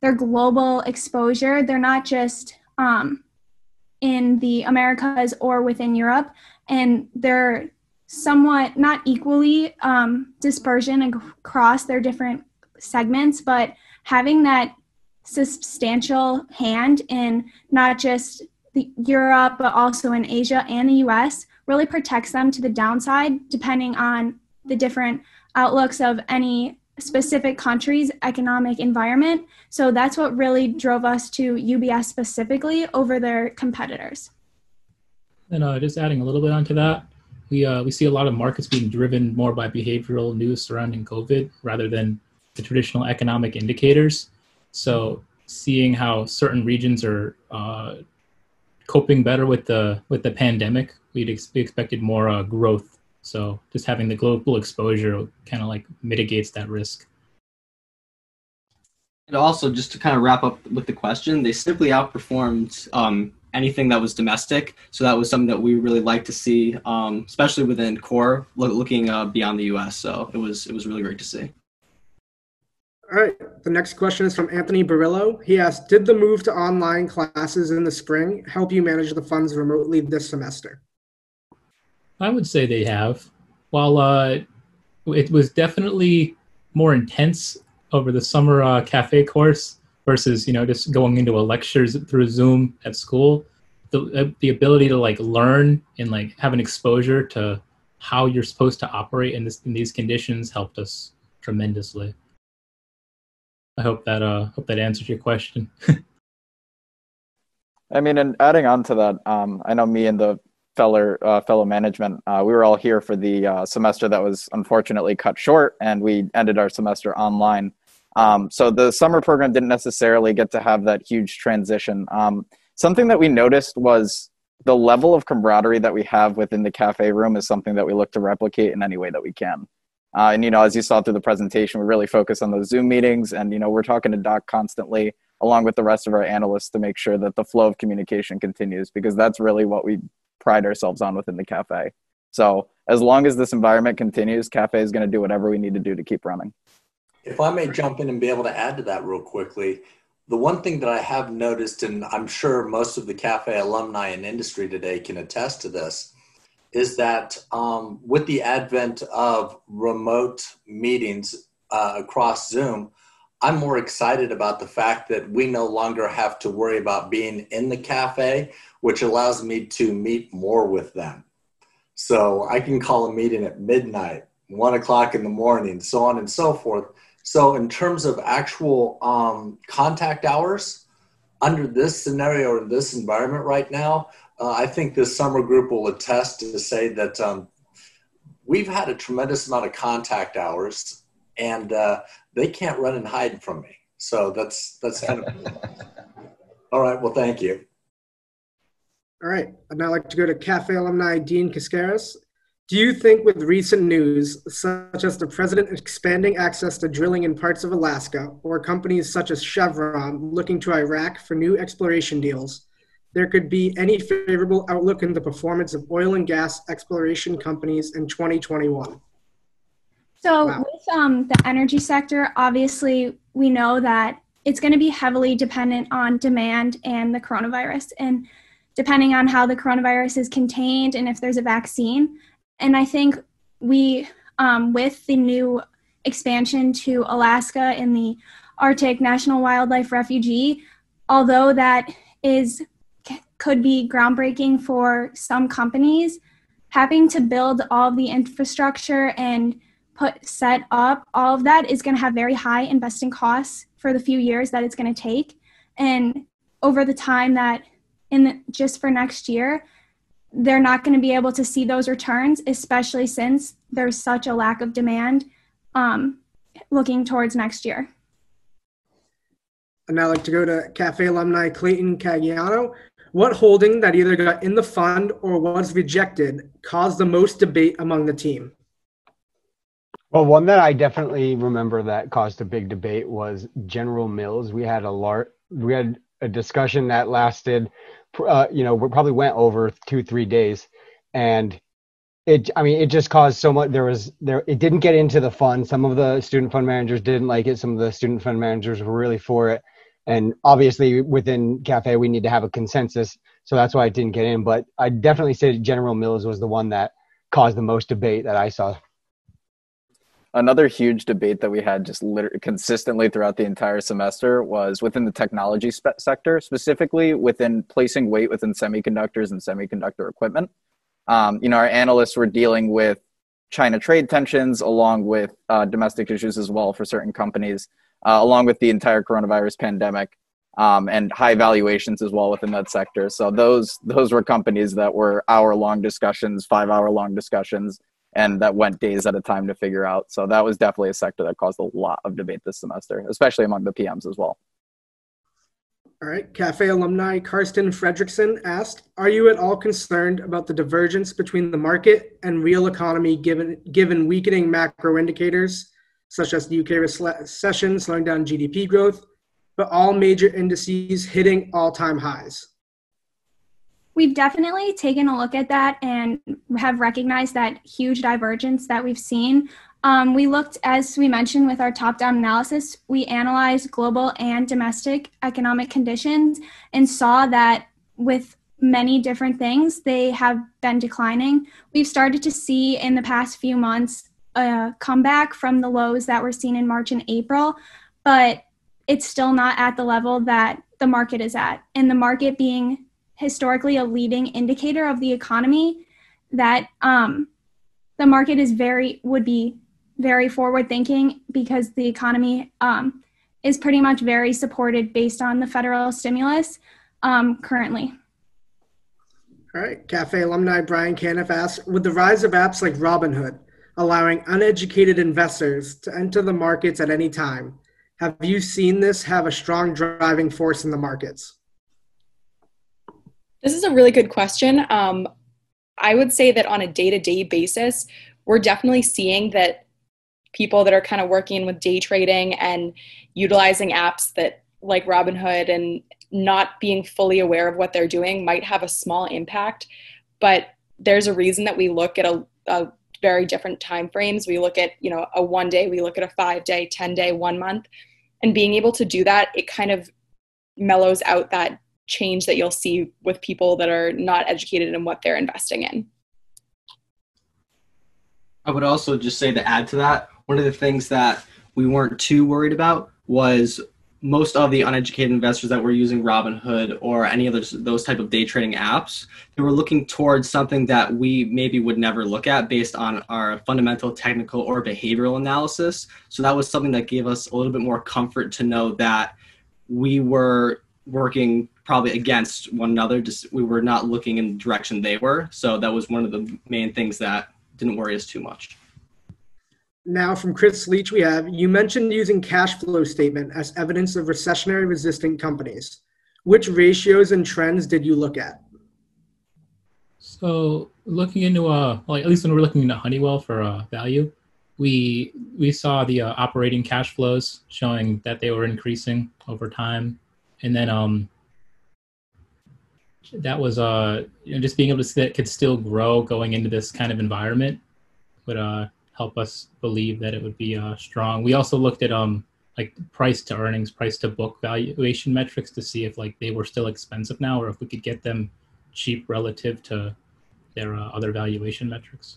their global exposure, they're not just um, in the Americas or within Europe, and they're somewhat not equally um, dispersion across their different segments, but having that substantial hand in not just the Europe, but also in Asia and the US really protects them to the downside, depending on the different outlooks of any specific country's economic environment. So that's what really drove us to UBS specifically over their competitors. And uh, just adding a little bit onto that, we uh, we see a lot of markets being driven more by behavioral news surrounding COVID rather than the traditional economic indicators. So seeing how certain regions are uh, coping better with the with the pandemic, we'd ex- expected more uh, growth so just having the global exposure kind of like mitigates that risk. And also, just to kind of wrap up with the question, they simply outperformed um, anything that was domestic. So that was something that we really like to see, um, especially within core, lo- looking uh, beyond the U.S. So it was it was really great to see. All right. The next question is from Anthony Barillo. He asked, "Did the move to online classes in the spring help you manage the funds remotely this semester?" I would say they have. While uh, it was definitely more intense over the summer uh, cafe course versus you know just going into a lectures through Zoom at school, the uh, the ability to like learn and like have an exposure to how you're supposed to operate in this in these conditions helped us tremendously. I hope that uh hope that answers your question. I mean, and adding on to that, um, I know me and the fellow uh, fellow management. Uh, we were all here for the uh, semester that was unfortunately cut short, and we ended our semester online. Um, so the summer program didn't necessarily get to have that huge transition. Um, something that we noticed was the level of camaraderie that we have within the cafe room is something that we look to replicate in any way that we can. Uh, and you know, as you saw through the presentation, we really focus on those Zoom meetings, and you know, we're talking to Doc constantly, along with the rest of our analysts, to make sure that the flow of communication continues, because that's really what we pride ourselves on within the cafe. So as long as this environment continues, cafe is going to do whatever we need to do to keep running. If I may jump in and be able to add to that real quickly, the one thing that I have noticed, and I'm sure most of the cafe alumni and industry today can attest to this, is that um, with the advent of remote meetings uh, across Zoom, I'm more excited about the fact that we no longer have to worry about being in the cafe which allows me to meet more with them. So I can call a meeting at midnight, one o'clock in the morning, so on and so forth. So, in terms of actual um, contact hours, under this scenario or this environment right now, uh, I think this summer group will attest to say that um, we've had a tremendous amount of contact hours, and uh, they can't run and hide from me. So that's that's kind of all right. Well, thank you. All right. I'd now like to go to Cafe alumni Dean Cascaras. Do you think, with recent news, such as the president expanding access to drilling in parts of Alaska, or companies such as Chevron looking to Iraq for new exploration deals, there could be any favorable outlook in the performance of oil and gas exploration companies in 2021? So, wow. with um, the energy sector, obviously, we know that it's going to be heavily dependent on demand and the coronavirus. And depending on how the coronavirus is contained and if there's a vaccine. And I think we, um, with the new expansion to Alaska in the Arctic National Wildlife Refuge, although that is could be groundbreaking for some companies, having to build all the infrastructure and put set up all of that is going to have very high investing costs for the few years that it's going to take. And over the time that in the, just for next year they're not going to be able to see those returns especially since there's such a lack of demand um, looking towards next year. And now I'd like to go to cafe alumni clayton cagiano what holding that either got in the fund or was rejected caused the most debate among the team well, one that I definitely remember that caused a big debate was General Mills. We had a lar- we had a discussion that lasted, uh, you know, we probably went over two three days, and it I mean it just caused so much. There was there it didn't get into the fund. Some of the student fund managers didn't like it. Some of the student fund managers were really for it, and obviously within Cafe we need to have a consensus. So that's why it didn't get in. But I definitely say General Mills was the one that caused the most debate that I saw another huge debate that we had just literally consistently throughout the entire semester was within the technology spe- sector, specifically within placing weight within semiconductors and semiconductor equipment. Um, you know, our analysts were dealing with China trade tensions along with uh, domestic issues as well for certain companies, uh, along with the entire coronavirus pandemic. Um, and high valuations as well within that sector. So those those were companies that were hour long discussions, five hour long discussions, and that went days at a time to figure out. So that was definitely a sector that caused a lot of debate this semester, especially among the PMs as well. All right. Cafe alumni Karsten Fredrickson asked Are you at all concerned about the divergence between the market and real economy given, given weakening macro indicators, such as the UK recession slowing down GDP growth, but all major indices hitting all time highs? We've definitely taken a look at that and have recognized that huge divergence that we've seen. Um, we looked, as we mentioned, with our top down analysis, we analyzed global and domestic economic conditions and saw that with many different things, they have been declining. We've started to see in the past few months a comeback from the lows that were seen in March and April, but it's still not at the level that the market is at. And the market being historically a leading indicator of the economy that um, the market is very would be very forward thinking because the economy um, is pretty much very supported based on the federal stimulus um, currently. All right, Cafe alumni Brian Caniff asks, with the rise of apps like Robinhood allowing uneducated investors to enter the markets at any time, have you seen this have a strong driving force in the markets? This is a really good question. Um, I would say that on a day to day basis, we're definitely seeing that people that are kind of working with day trading and utilizing apps that like Robinhood and not being fully aware of what they're doing might have a small impact. But there's a reason that we look at a, a very different time frames. We look at, you know, a one day, we look at a five day, 10 day, one month. And being able to do that, it kind of mellows out that change that you'll see with people that are not educated in what they're investing in. I would also just say to add to that, one of the things that we weren't too worried about was most of the uneducated investors that were using Robinhood or any of those, those type of day trading apps, they were looking towards something that we maybe would never look at based on our fundamental technical or behavioral analysis. So that was something that gave us a little bit more comfort to know that we were working probably against one another. Just we were not looking in the direction they were. So that was one of the main things that didn't worry us too much. Now, from Chris Leach, we have you mentioned using cash flow statement as evidence of recessionary resistant companies. Which ratios and trends did you look at? So, looking into uh, like at least when we're looking into Honeywell for uh, value, we we saw the uh, operating cash flows showing that they were increasing over time, and then um, that was uh you know, just being able to see that could still grow going into this kind of environment would uh help us believe that it would be uh strong. We also looked at um like price to earnings, price to book valuation metrics to see if like they were still expensive now or if we could get them cheap relative to their uh, other valuation metrics.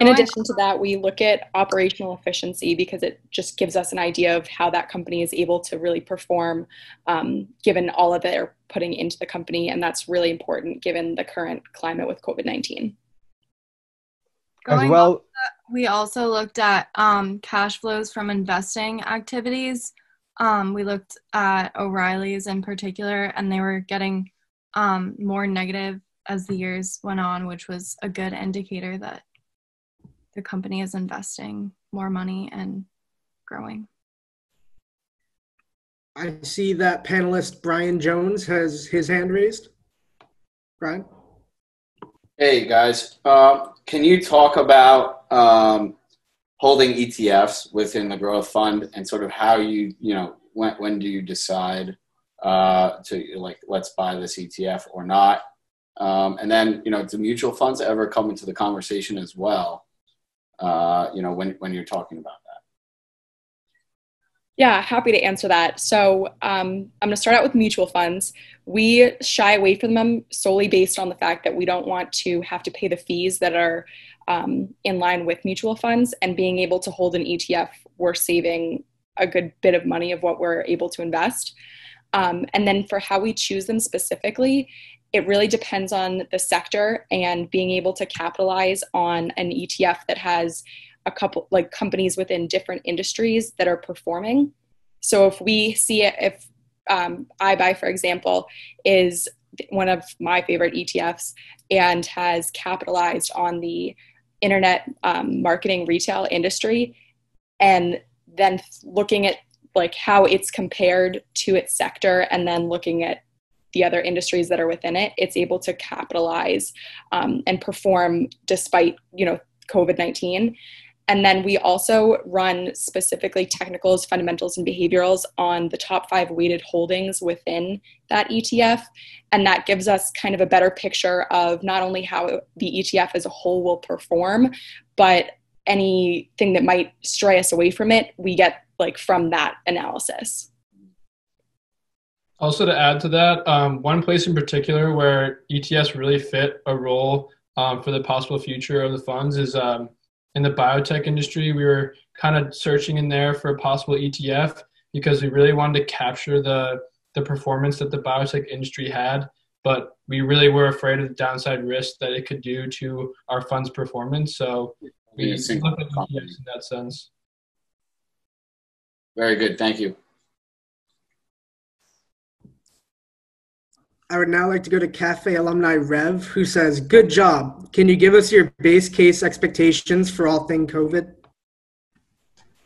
In addition to that, we look at operational efficiency because it just gives us an idea of how that company is able to really perform um, given all of it they're putting into the company. And that's really important given the current climate with COVID 19. As Going well, We also looked at um, cash flows from investing activities. Um, we looked at O'Reilly's in particular, and they were getting um, more negative as the years went on, which was a good indicator that the company is investing more money and growing. I see that panelist Brian Jones has his hand raised. Brian? Hey guys, uh, can you talk about um, holding ETFs within the growth fund and sort of how you you know when when do you decide uh, to like let's buy this ETF or not? Um, and then you know do mutual funds ever come into the conversation as well? Uh, you know when when you're talking about that. Yeah, happy to answer that. So um, I'm going to start out with mutual funds. We shy away from them solely based on the fact that we don't want to have to pay the fees that are um, in line with mutual funds. And being able to hold an ETF, we're saving a good bit of money of what we're able to invest. Um, and then for how we choose them specifically, it really depends on the sector and being able to capitalize on an ETF that has a couple like companies within different industries that are performing. So if we see it, if um, iBuy, for example, is one of my favorite ETFs and has capitalized on the internet um, marketing retail industry, and then looking at like how it's compared to its sector, and then looking at the other industries that are within it, it's able to capitalize um, and perform despite you know COVID nineteen. And then we also run specifically technicals, fundamentals, and behaviorals on the top five weighted holdings within that ETF. And that gives us kind of a better picture of not only how the ETF as a whole will perform, but anything that might stray us away from it, we get like from that analysis. Also, to add to that, um, one place in particular where ETFs really fit a role um, for the possible future of the funds is um, in the biotech industry. We were kind of searching in there for a possible ETF because we really wanted to capture the the performance that the biotech industry had, but we really were afraid of the downside risk that it could do to our fund's performance. So we looked at ETFs in that sense. Very good, thank you. I would now like to go to Cafe Alumni Rev, who says, Good job. Can you give us your base case expectations for all thing COVID?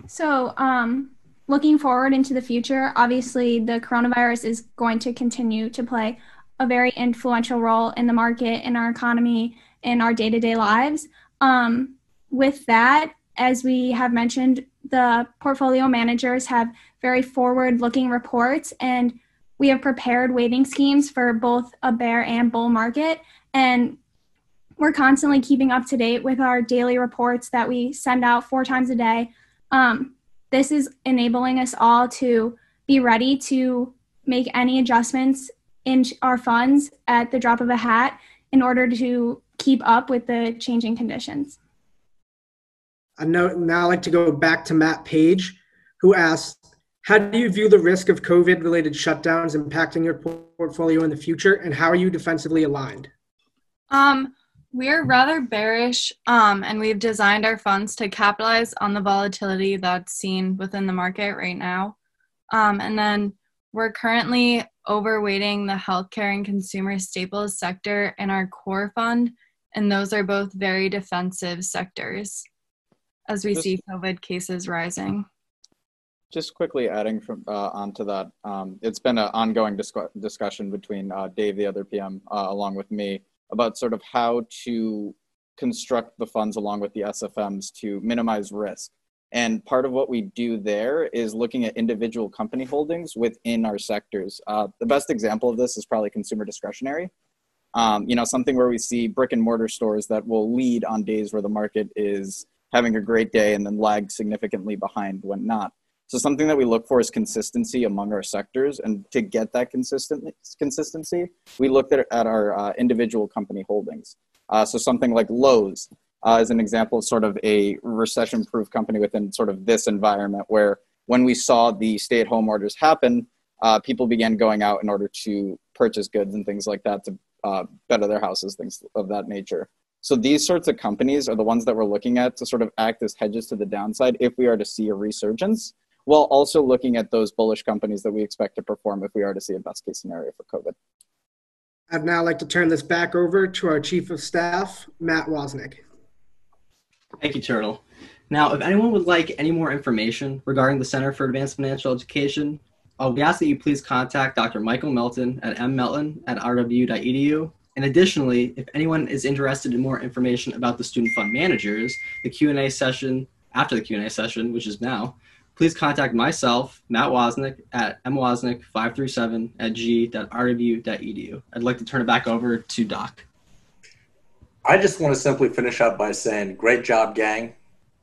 So, um, looking forward into the future, obviously the coronavirus is going to continue to play a very influential role in the market, in our economy, in our day to day lives. Um, with that, as we have mentioned, the portfolio managers have very forward looking reports and we have prepared weighting schemes for both a bear and bull market. And we're constantly keeping up to date with our daily reports that we send out four times a day. Um, this is enabling us all to be ready to make any adjustments in our funds at the drop of a hat in order to keep up with the changing conditions. I'd now I'd like to go back to Matt Page, who asked, how do you view the risk of COVID related shutdowns impacting your portfolio in the future, and how are you defensively aligned? Um, we're rather bearish, um, and we've designed our funds to capitalize on the volatility that's seen within the market right now. Um, and then we're currently overweighting the healthcare and consumer staples sector in our core fund, and those are both very defensive sectors as we see COVID cases rising just quickly adding from uh, onto that, um, it's been an ongoing discu- discussion between uh, Dave, the other PM, uh, along with me, about sort of how to construct the funds along with the SFMs to minimize risk. And part of what we do there is looking at individual company holdings within our sectors. Uh, the best example of this is probably consumer discretionary. Um, you know, something where we see brick and mortar stores that will lead on days where the market is having a great day and then lag significantly behind when not. So something that we look for is consistency among our sectors, and to get that consistent consistency, we looked at, at our uh, individual company holdings. Uh, so something like Lowe's uh, is an example of sort of a recession proof company within sort of this environment where when we saw the stay at home orders happen, uh, people began going out in order to purchase goods and things like that to uh, better their houses, things of that nature. So these sorts of companies are the ones that we're looking at to sort of act as hedges to the downside if we are to see a resurgence, while also looking at those bullish companies that we expect to perform if we are to see a best case scenario for COVID. I'd now like to turn this back over to our Chief of Staff, Matt Wozniak. Thank you, Turtle. Now, if anyone would like any more information regarding the Center for Advanced Financial Education, uh, we ask that you please contact Dr. Michael Melton at mmelton at rw.edu and additionally, if anyone is interested in more information about the student fund managers, the Q&A session after the Q&A session, which is now, please contact myself, Matt Wozniak, at mwozniak537 at g.rw.edu. I'd like to turn it back over to Doc. I just want to simply finish up by saying, great job, gang.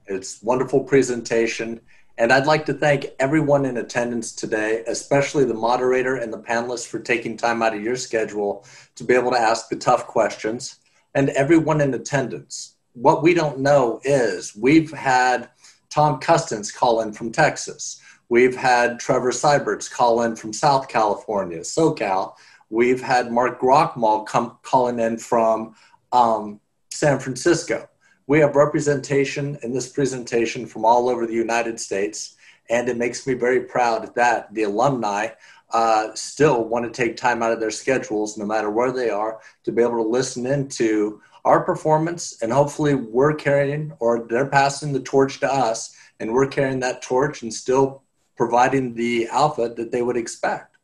It's wonderful presentation. And I'd like to thank everyone in attendance today, especially the moderator and the panelists for taking time out of your schedule to be able to ask the tough questions, and everyone in attendance. What we don't know is we've had Tom Custance call in from Texas. We've had Trevor Seiberts call in from South California, SoCal. We've had Mark Grockmal come calling in from um, San Francisco. We have representation in this presentation from all over the United States, and it makes me very proud that the alumni uh, still want to take time out of their schedules, no matter where they are, to be able to listen into our performance. And hopefully, we're carrying or they're passing the torch to us, and we're carrying that torch and still providing the alpha that they would expect.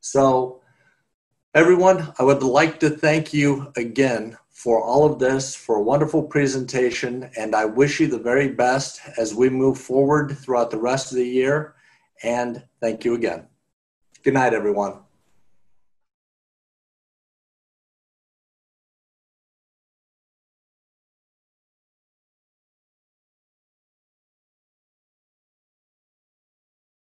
So, everyone, I would like to thank you again for all of this, for a wonderful presentation, and I wish you the very best as we move forward throughout the rest of the year. And thank you again. Good night, everyone.